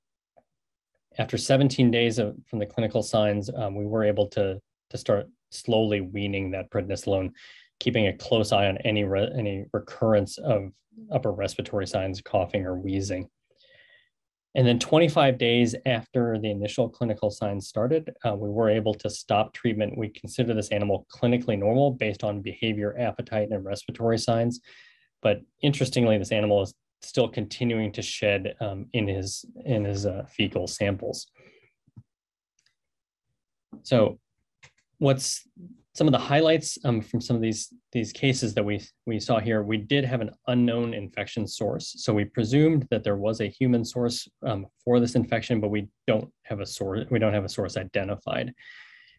After 17 days of, from the clinical signs, um, we were able to, to start slowly weaning that prednisolone, keeping a close eye on any, re any recurrence of upper respiratory signs, coughing or wheezing. And then 25 days after the initial clinical signs started, uh, we were able to stop treatment. We consider this animal clinically normal based on behavior, appetite, and respiratory signs. But interestingly, this animal is still continuing to shed um, in his, in his uh, fecal samples. So what's some of the highlights um, from some of these these cases that we we saw here, we did have an unknown infection source. So we presumed that there was a human source um, for this infection, but we don't have a source. We don't have a source identified.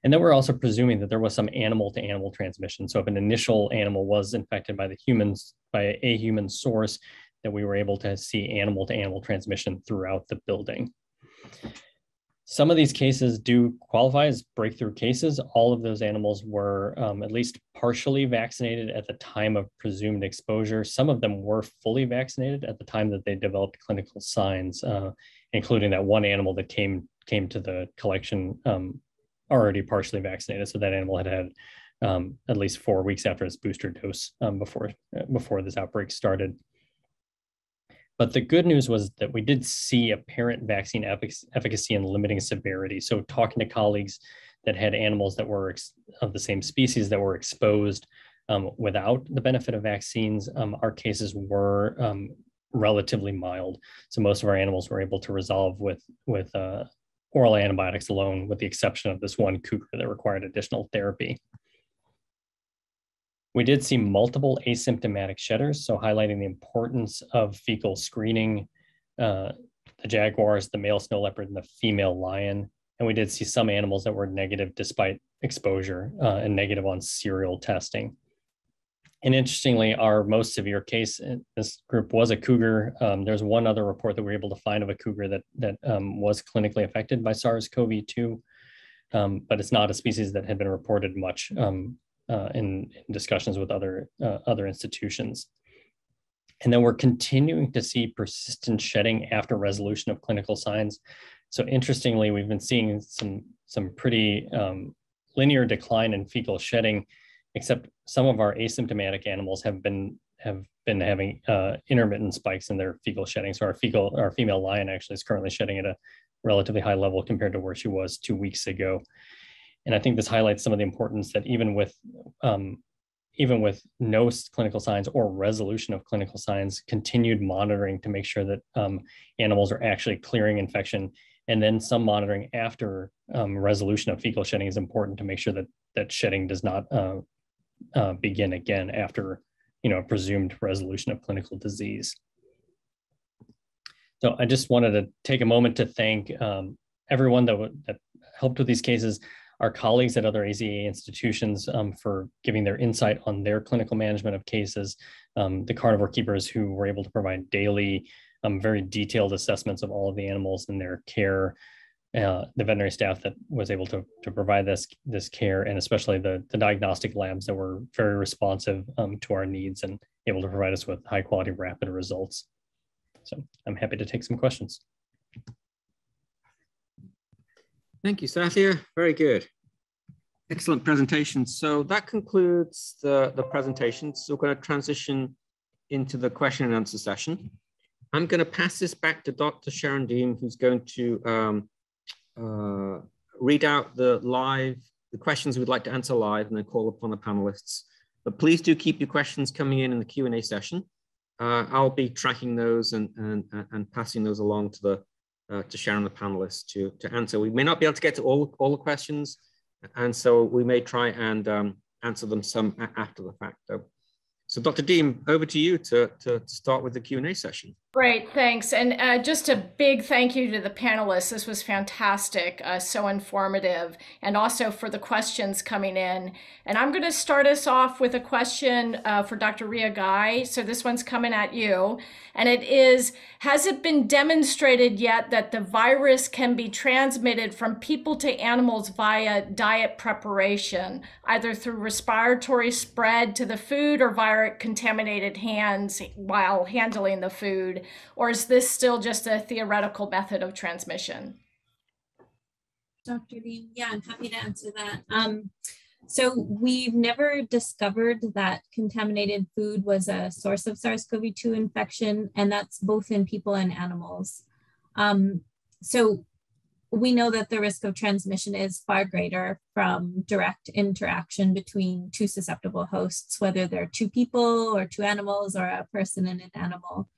And then we're also presuming that there was some animal to animal transmission. So if an initial animal was infected by the humans by a human source, that we were able to see animal to animal transmission throughout the building. Some of these cases do qualify as breakthrough cases. All of those animals were um, at least partially vaccinated at the time of presumed exposure. Some of them were fully vaccinated at the time that they developed clinical signs, uh, including that one animal that came came to the collection um, already partially vaccinated. So that animal had had um, at least four weeks after its booster dose um, before before this outbreak started. But the good news was that we did see apparent vaccine efficacy in limiting severity. So talking to colleagues that had animals that were of the same species that were exposed um, without the benefit of vaccines, um, our cases were um, relatively mild. So most of our animals were able to resolve with with uh, oral antibiotics alone, with the exception of this one cougar that required additional therapy. We did see multiple asymptomatic shedders, so highlighting the importance of fecal screening, uh, the jaguars, the male snow leopard, and the female lion. And we did see some animals that were negative despite exposure uh, and negative on serial testing. And interestingly, our most severe case in this group was a cougar. Um, there's one other report that we were able to find of a cougar that, that um, was clinically affected by SARS-CoV-2, um, but it's not a species that had been reported much um, uh, in, in, discussions with other uh, other institutions. And then we're continuing to see persistent shedding after resolution of clinical signs. So interestingly, we've been seeing some some pretty um, linear decline in fecal shedding, except some of our asymptomatic animals have been have been having uh, intermittent spikes in their fecal shedding. So our fecal our female lion actually is currently shedding at a relatively high level compared to where she was two weeks ago. And I think this highlights some of the importance that even with um, even with no clinical signs or resolution of clinical signs, continued monitoring to make sure that um, animals are actually clearing infection, and then some monitoring after um, resolution of fecal shedding is important to make sure that that shedding does not uh, uh, begin again after you know presumed resolution of clinical disease. So I just wanted to take a moment to thank um, everyone that, that helped with these cases our colleagues at other AZA institutions um, for giving their insight on their clinical management of cases, um, the carnivore keepers who were able to provide daily, um, very detailed assessments of all of the animals and their care, uh, the veterinary staff that was able to, to provide this, this care, and especially the, the diagnostic labs that were very responsive um, to our needs and able to provide us with high quality, rapid results. So I'm happy to take some questions. Thank you, Sathya. Very good. Excellent presentation. So that concludes the, the presentation. So we're going to transition into the question and answer session. I'm going to pass this back to Dr. Sharon Deem, who's going to um, uh, read out the live, the questions we'd like to answer live and then call upon the panelists. But please do keep your questions coming in in the Q&A session. Uh, I'll be tracking those and, and, and passing those along to the uh, to Sharon, the panelists to, to answer. We may not be able to get to all, all the questions, and so we may try and um, answer them some after the fact. Though. So Dr. Deem, over to you to, to start with the Q&A session. Great, thanks. And uh, just a big thank you to the panelists. This was fantastic, uh, so informative, and also for the questions coming in. And I'm going to start us off with a question uh, for Dr. Ria Ghai. So this one's coming at you. And it is Has it been demonstrated yet that the virus can be transmitted from people to animals via diet preparation, either through respiratory spread to the food or via contaminated hands while handling the food? Or is this still just a theoretical method of transmission? Dr. Deem, yeah, I'm happy to answer that. Um, so we've never discovered that contaminated food was a source of SARS-CoV-2 infection, and that's both in people and animals. Um, so we know that the risk of transmission is far greater from direct interaction between two susceptible hosts, whether they're two people or two animals or a person and an animal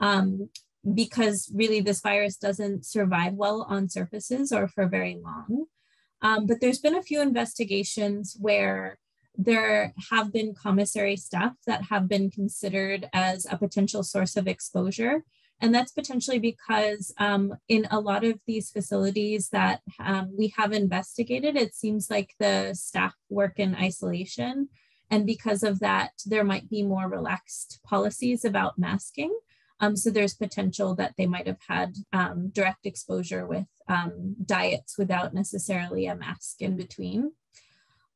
um, because really this virus doesn't survive well on surfaces or for very long. Um, but there's been a few investigations where there have been commissary staff that have been considered as a potential source of exposure. And that's potentially because um, in a lot of these facilities that um, we have investigated, it seems like the staff work in isolation. And because of that, there might be more relaxed policies about masking. Um, so there's potential that they might have had um, direct exposure with um, diets without necessarily a mask in between.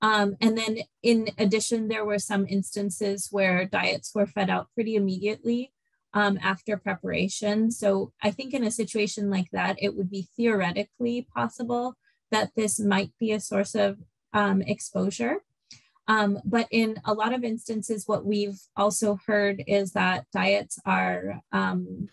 Um, and then in addition, there were some instances where diets were fed out pretty immediately um, after preparation. So I think in a situation like that, it would be theoretically possible that this might be a source of um, exposure. Um, but in a lot of instances, what we've also heard is that diets are um,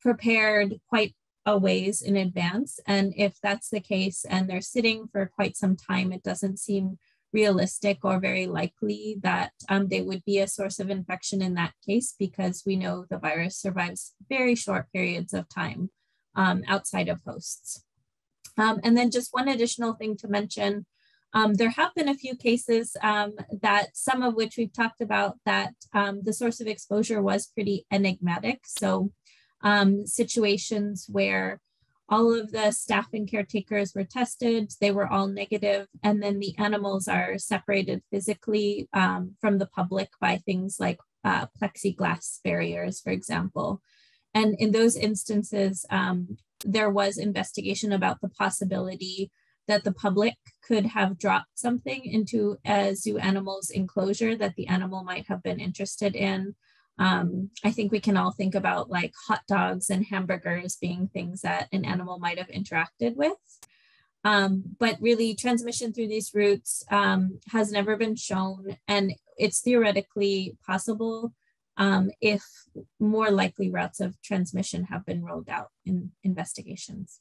prepared quite a ways in advance. And if that's the case and they're sitting for quite some time, it doesn't seem realistic or very likely that um, they would be a source of infection in that case because we know the virus survives very short periods of time um, outside of hosts. Um, and then just one additional thing to mention, um, there have been a few cases um, that some of which we've talked about that um, the source of exposure was pretty enigmatic. So situations where all of the staff and caretakers were tested. They were all negative, and then the animals are separated physically um, from the public by things like uh, plexiglass barriers, for example. And in those instances, um, there was investigation about the possibility that the public could have dropped something into a zoo animal's enclosure that the animal might have been interested in um, I think we can all think about like hot dogs and hamburgers being things that an animal might have interacted with. Um, but really, transmission through these routes um, has never been shown, and it's theoretically possible um, if more likely routes of transmission have been rolled out in investigations.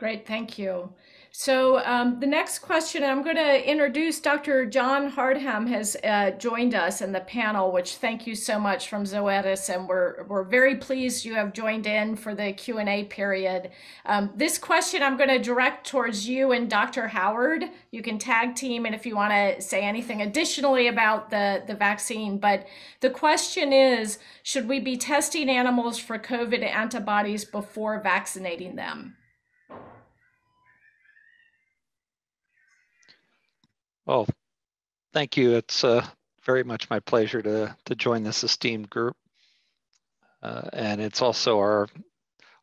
Great, thank you. So um, the next question, I'm going to introduce Dr. John Hardham has uh, joined us in the panel, which thank you so much from Zoetis, and we're, we're very pleased you have joined in for the Q&A period. Um, this question I'm going to direct towards you and Dr. Howard. You can tag team and if you want to say anything additionally about the, the vaccine, but the question is, should we be testing animals for COVID antibodies before vaccinating them? Well, thank you. It's uh, very much my pleasure to, to join this esteemed group. Uh, and it's also our,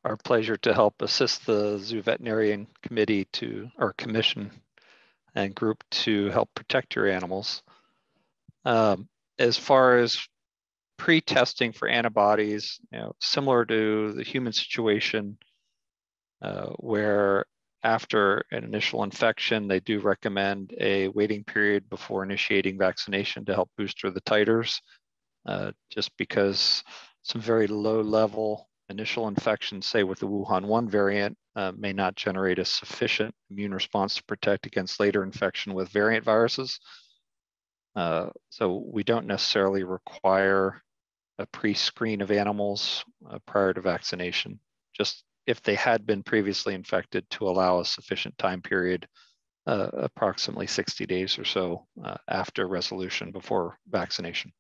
our pleasure to help assist the Zoo Veterinarian Committee to, or Commission and group to help protect your animals. Um, as far as pre-testing for antibodies, you know, similar to the human situation, uh, where after an initial infection, they do recommend a waiting period before initiating vaccination to help booster the titers, uh, just because some very low level initial infections, say with the Wuhan 1 variant, uh, may not generate a sufficient immune response to protect against later infection with variant viruses. Uh, so we don't necessarily require a pre-screen of animals uh, prior to vaccination, just if they had been previously infected to allow a sufficient time period, uh, approximately 60 days or so uh, after resolution before vaccination.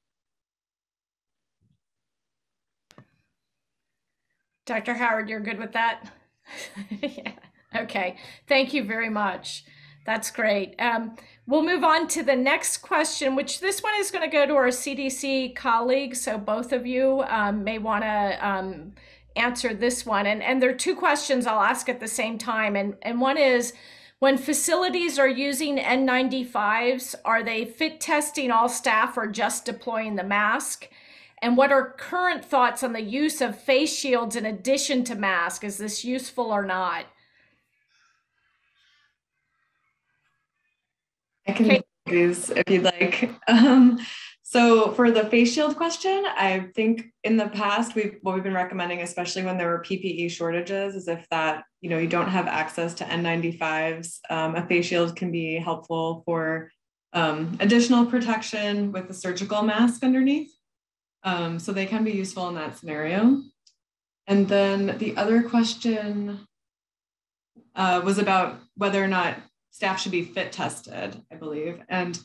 Dr. Howard, you're good with that? [LAUGHS] yeah. Okay, thank you very much. That's great. Um, we'll move on to the next question, which this one is going to go to our CDC colleagues. So both of you um, may want to um, answer this one. And, and there are two questions I'll ask at the same time. And, and one is, when facilities are using N95s, are they fit testing all staff or just deploying the mask? And what are current thoughts on the use of face shields in addition to mask? Is this useful or not? I can okay. these if you'd like. Um, so for the face shield question, I think in the past we've what we've been recommending, especially when there were PPE shortages, is if that you know you don't have access to N95s, um, a face shield can be helpful for um, additional protection with a surgical mask underneath. Um, so they can be useful in that scenario. And then the other question uh, was about whether or not staff should be fit tested, I believe. And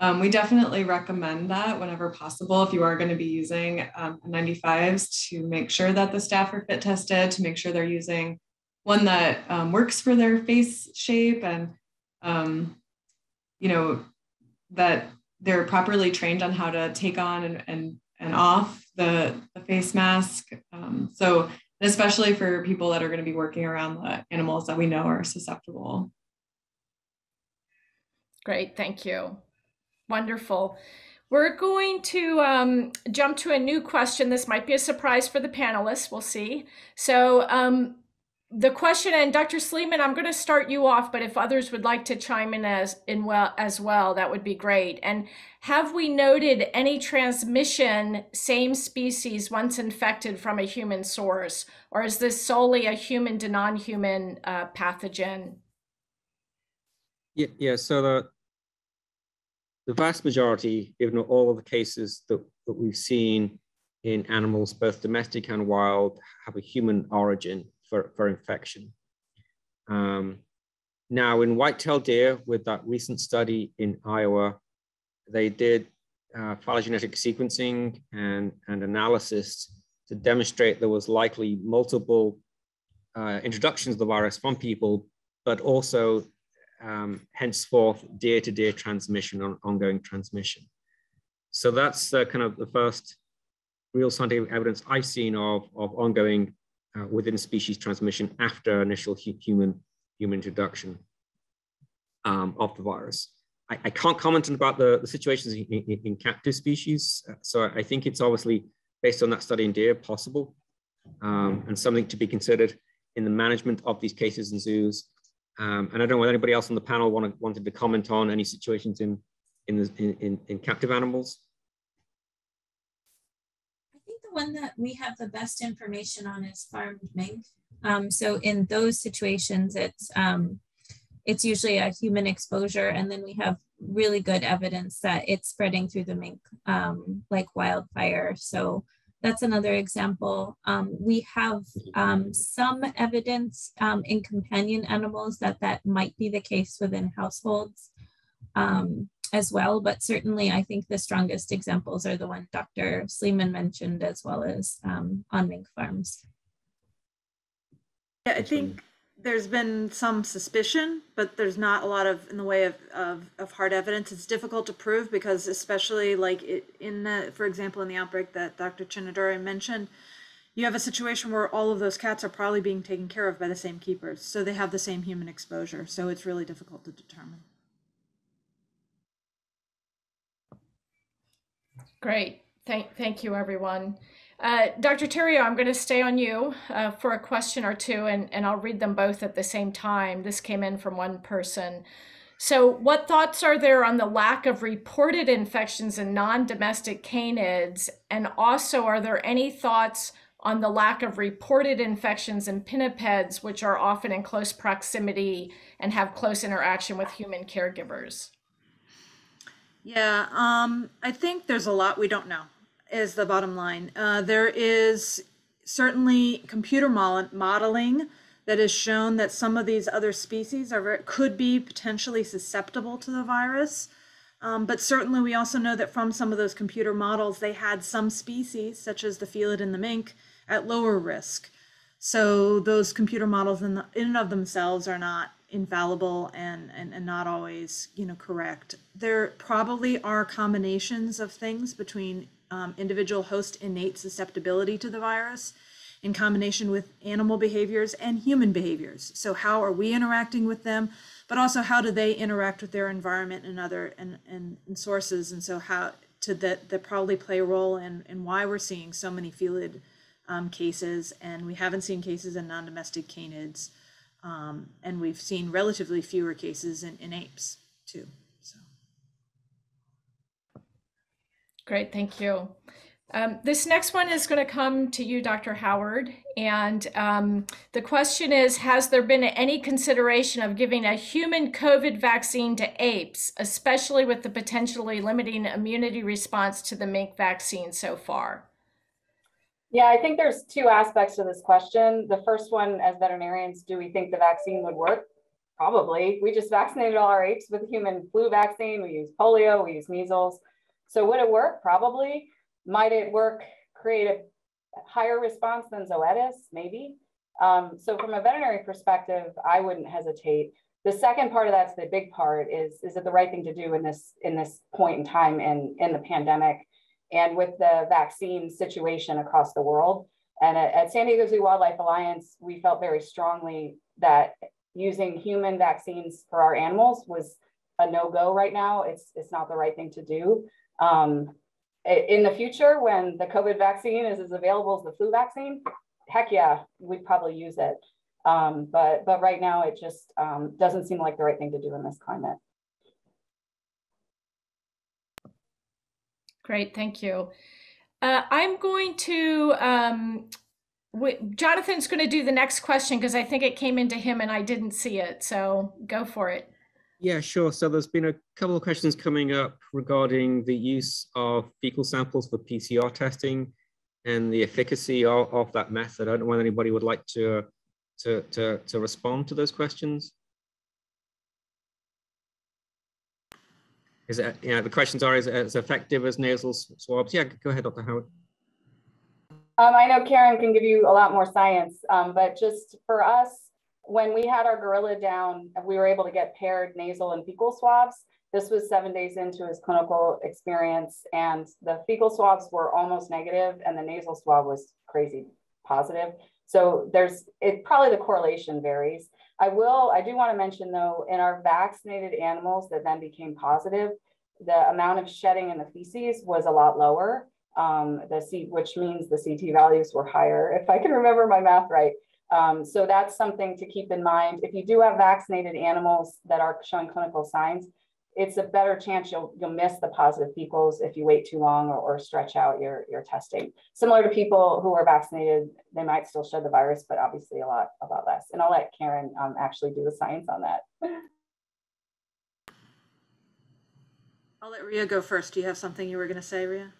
um, we definitely recommend that whenever possible, if you are going to be using um, 95s, to make sure that the staff are fit tested, to make sure they're using one that um, works for their face shape and, um, you know, that they're properly trained on how to take on and, and, and off the, the face mask. Um, so especially for people that are going to be working around the animals that we know are susceptible. Great, thank you. Wonderful. We're going to um, jump to a new question. This might be a surprise for the panelists. We'll see. So um, the question, and Dr. Sleeman, I'm going to start you off, but if others would like to chime in as in well as well, that would be great. And have we noted any transmission, same species, once infected from a human source, or is this solely a human to non-human uh, pathogen? Yeah, yeah. So the the vast majority, if not all of the cases that, that we've seen in animals, both domestic and wild, have a human origin for, for infection. Um, now, in white-tailed deer, with that recent study in Iowa, they did uh, phylogenetic sequencing and, and analysis to demonstrate there was likely multiple uh, introductions of the virus from people, but also um, henceforth deer-to-deer transmission on ongoing transmission. So that's uh, kind of the first real scientific evidence I've seen of, of ongoing uh, within species transmission after initial human, human introduction um, of the virus. I, I, can't comment about the, the situations in, in, in captive species. Uh, so I think it's obviously based on that study in deer possible um, and something to be considered in the management of these cases in zoos. Um, and I don't know whether anybody else on the panel wanted, wanted to comment on any situations in, in, the, in, in captive animals I think the one that we have the best information on is farmed mink. Um, so in those situations, it's um, it's usually a human exposure, and then we have really good evidence that it's spreading through the mink um, like wildfire. So that's another example. Um, we have um, some evidence um, in companion animals that that might be the case within households. Um, as well, but certainly I think the strongest examples are the one Dr. Sleeman mentioned as well as um, on mink farms. Yeah, I think there's been some suspicion, but there's not a lot of in the way of, of, of hard evidence. It's difficult to prove because especially like it, in the, for example, in the outbreak that Dr. Chinnadurai mentioned, you have a situation where all of those cats are probably being taken care of by the same keepers. So they have the same human exposure. So it's really difficult to determine. Great. Thank, thank you, everyone. Uh, Dr. Terio, I'm going to stay on you uh, for a question or two, and, and I'll read them both at the same time. This came in from one person. So, what thoughts are there on the lack of reported infections in non domestic canids? And also, are there any thoughts on the lack of reported infections in pinnipeds, which are often in close proximity and have close interaction with human caregivers? Yeah, um, I think there's a lot we don't know, is the bottom line. Uh, there is certainly computer modeling that has shown that some of these other species are could be potentially susceptible to the virus. Um, but certainly we also know that from some of those computer models, they had some species, such as the felid and the mink, at lower risk. So those computer models in, the, in and of themselves are not infallible and, and, and not always, you know, correct. There probably are combinations of things between um, individual host innate susceptibility to the virus in combination with animal behaviors and human behaviors. So how are we interacting with them, but also how do they interact with their environment and other and, and, and sources. And so how to that, that probably play a role in, in why we're seeing so many felid um, cases and we haven't seen cases in non-domestic canids. Um, and we've seen relatively fewer cases in, in apes too. So. Great, thank you. Um, this next one is going to come to you, Dr. Howard. And um, the question is Has there been any consideration of giving a human COVID vaccine to apes, especially with the potentially limiting immunity response to the mink vaccine so far? Yeah, I think there's two aspects to this question. The first one, as veterinarians, do we think the vaccine would work? Probably. We just vaccinated all our apes with human flu vaccine. We use polio, we use measles. So would it work? Probably. Might it work, create a higher response than Zoetis? Maybe. Um, so from a veterinary perspective, I wouldn't hesitate. The second part of that's the big part is, is it the right thing to do in this, in this point in time in, in the pandemic? and with the vaccine situation across the world. And at, at San Diego Zoo Wildlife Alliance, we felt very strongly that using human vaccines for our animals was a no-go right now. It's, it's not the right thing to do. Um, in the future, when the COVID vaccine is as available as the flu vaccine, heck yeah, we'd probably use it. Um, but, but right now it just um, doesn't seem like the right thing to do in this climate. Great, thank you. Uh, I'm going to, um, Jonathan's going to do the next question because I think it came into him and I didn't see it. So go for it. Yeah, sure. So there's been a couple of questions coming up regarding the use of fecal samples for PCR testing and the efficacy of, of that method. I don't know whether anybody would like to, to, to, to respond to those questions. Is it, yeah, the questions are, is it as effective as nasal swabs? Yeah, go ahead, Dr. Howard. Um, I know Karen can give you a lot more science, um, but just for us, when we had our gorilla down, we were able to get paired nasal and fecal swabs. This was seven days into his clinical experience, and the fecal swabs were almost negative, and the nasal swab was crazy positive. So there's it probably the correlation varies. I will, I do want to mention though, in our vaccinated animals that then became positive, the amount of shedding in the feces was a lot lower. Um, the C, which means the CT values were higher, if I can remember my math right. Um, so that's something to keep in mind. If you do have vaccinated animals that are showing clinical signs, it's a better chance you'll you'll miss the positive fecals if you wait too long or, or stretch out your, your testing. Similar to people who are vaccinated, they might still shed the virus, but obviously a lot, a lot less. And I'll let Karen um, actually do the science on that. I'll let Ria go first. Do you have something you were going to say, Ria?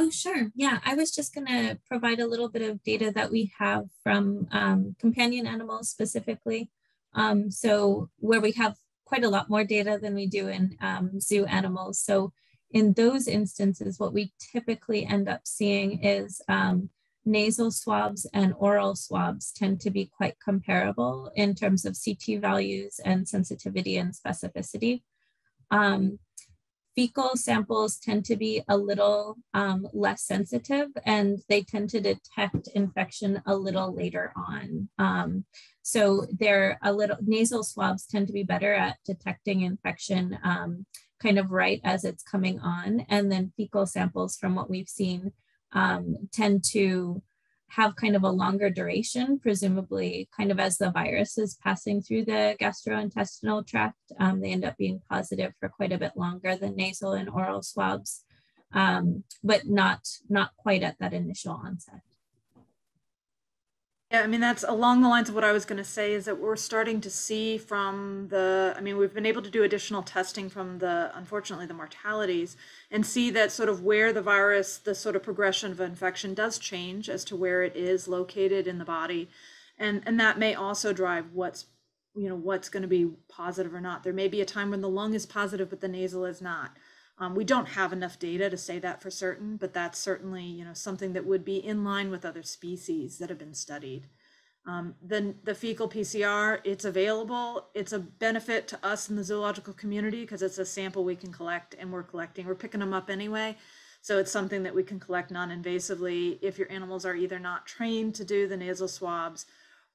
Oh, sure. Yeah, I was just going to provide a little bit of data that we have from um, companion animals specifically. Um, so where we have quite a lot more data than we do in um, zoo animals. So in those instances, what we typically end up seeing is um, nasal swabs and oral swabs tend to be quite comparable in terms of CT values and sensitivity and specificity. Um, fecal samples tend to be a little um, less sensitive and they tend to detect infection a little later on. Um, so they're a little, nasal swabs tend to be better at detecting infection um, kind of right as it's coming on. And then fecal samples from what we've seen um, tend to have kind of a longer duration, presumably kind of as the virus is passing through the gastrointestinal tract, um, they end up being positive for quite a bit longer than nasal and oral swabs, um, but not, not quite at that initial onset. Yeah, I mean, that's along the lines of what I was going to say is that we're starting to see from the, I mean, we've been able to do additional testing from the, unfortunately, the mortalities and see that sort of where the virus, the sort of progression of infection does change as to where it is located in the body. And, and that may also drive what's, you know, what's going to be positive or not. There may be a time when the lung is positive, but the nasal is not. Um, we don't have enough data to say that for certain, but that's certainly you know something that would be in line with other species that have been studied. Um, then the fecal PCR, it's available. It's a benefit to us in the zoological community because it's a sample we can collect and we're collecting. We're picking them up anyway. So it's something that we can collect non-invasively if your animals are either not trained to do the nasal swabs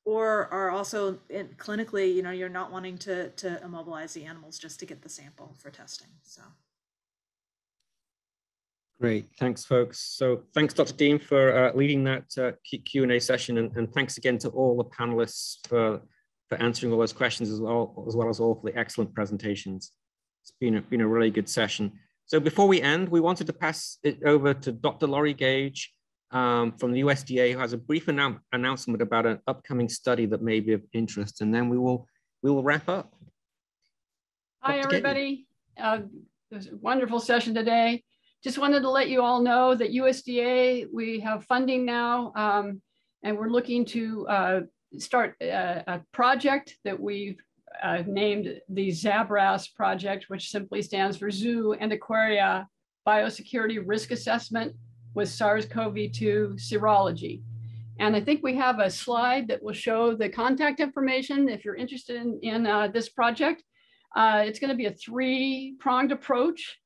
or are also in, clinically, you know, you're not wanting to, to immobilize the animals just to get the sample for testing. So. Great, thanks folks. So thanks Dr. Deem for uh, leading that uh, Q&A session and, and, thanks again to all the panelists for, for answering all those questions as well, as well as all for the excellent presentations. It's been a, been a really good session. So before we end, we wanted to pass it over to Dr. Laurie Gage um, from the USDA who has a brief annou announcement about an upcoming study that may be of interest and then we will, we will wrap up. Hi Dr. everybody, uh, it was a wonderful session today just wanted to let you all know that USDA, we have funding now, um, and we're looking to uh, start a, a, project that we've uh, named the ZABRAS project, which simply stands for Zoo and Aquaria Biosecurity Risk Assessment with SARS-CoV-2 Serology. And I think we have a slide that will show the contact information if you're interested in, in uh, this project. Uh, it's going to be a three-pronged approach.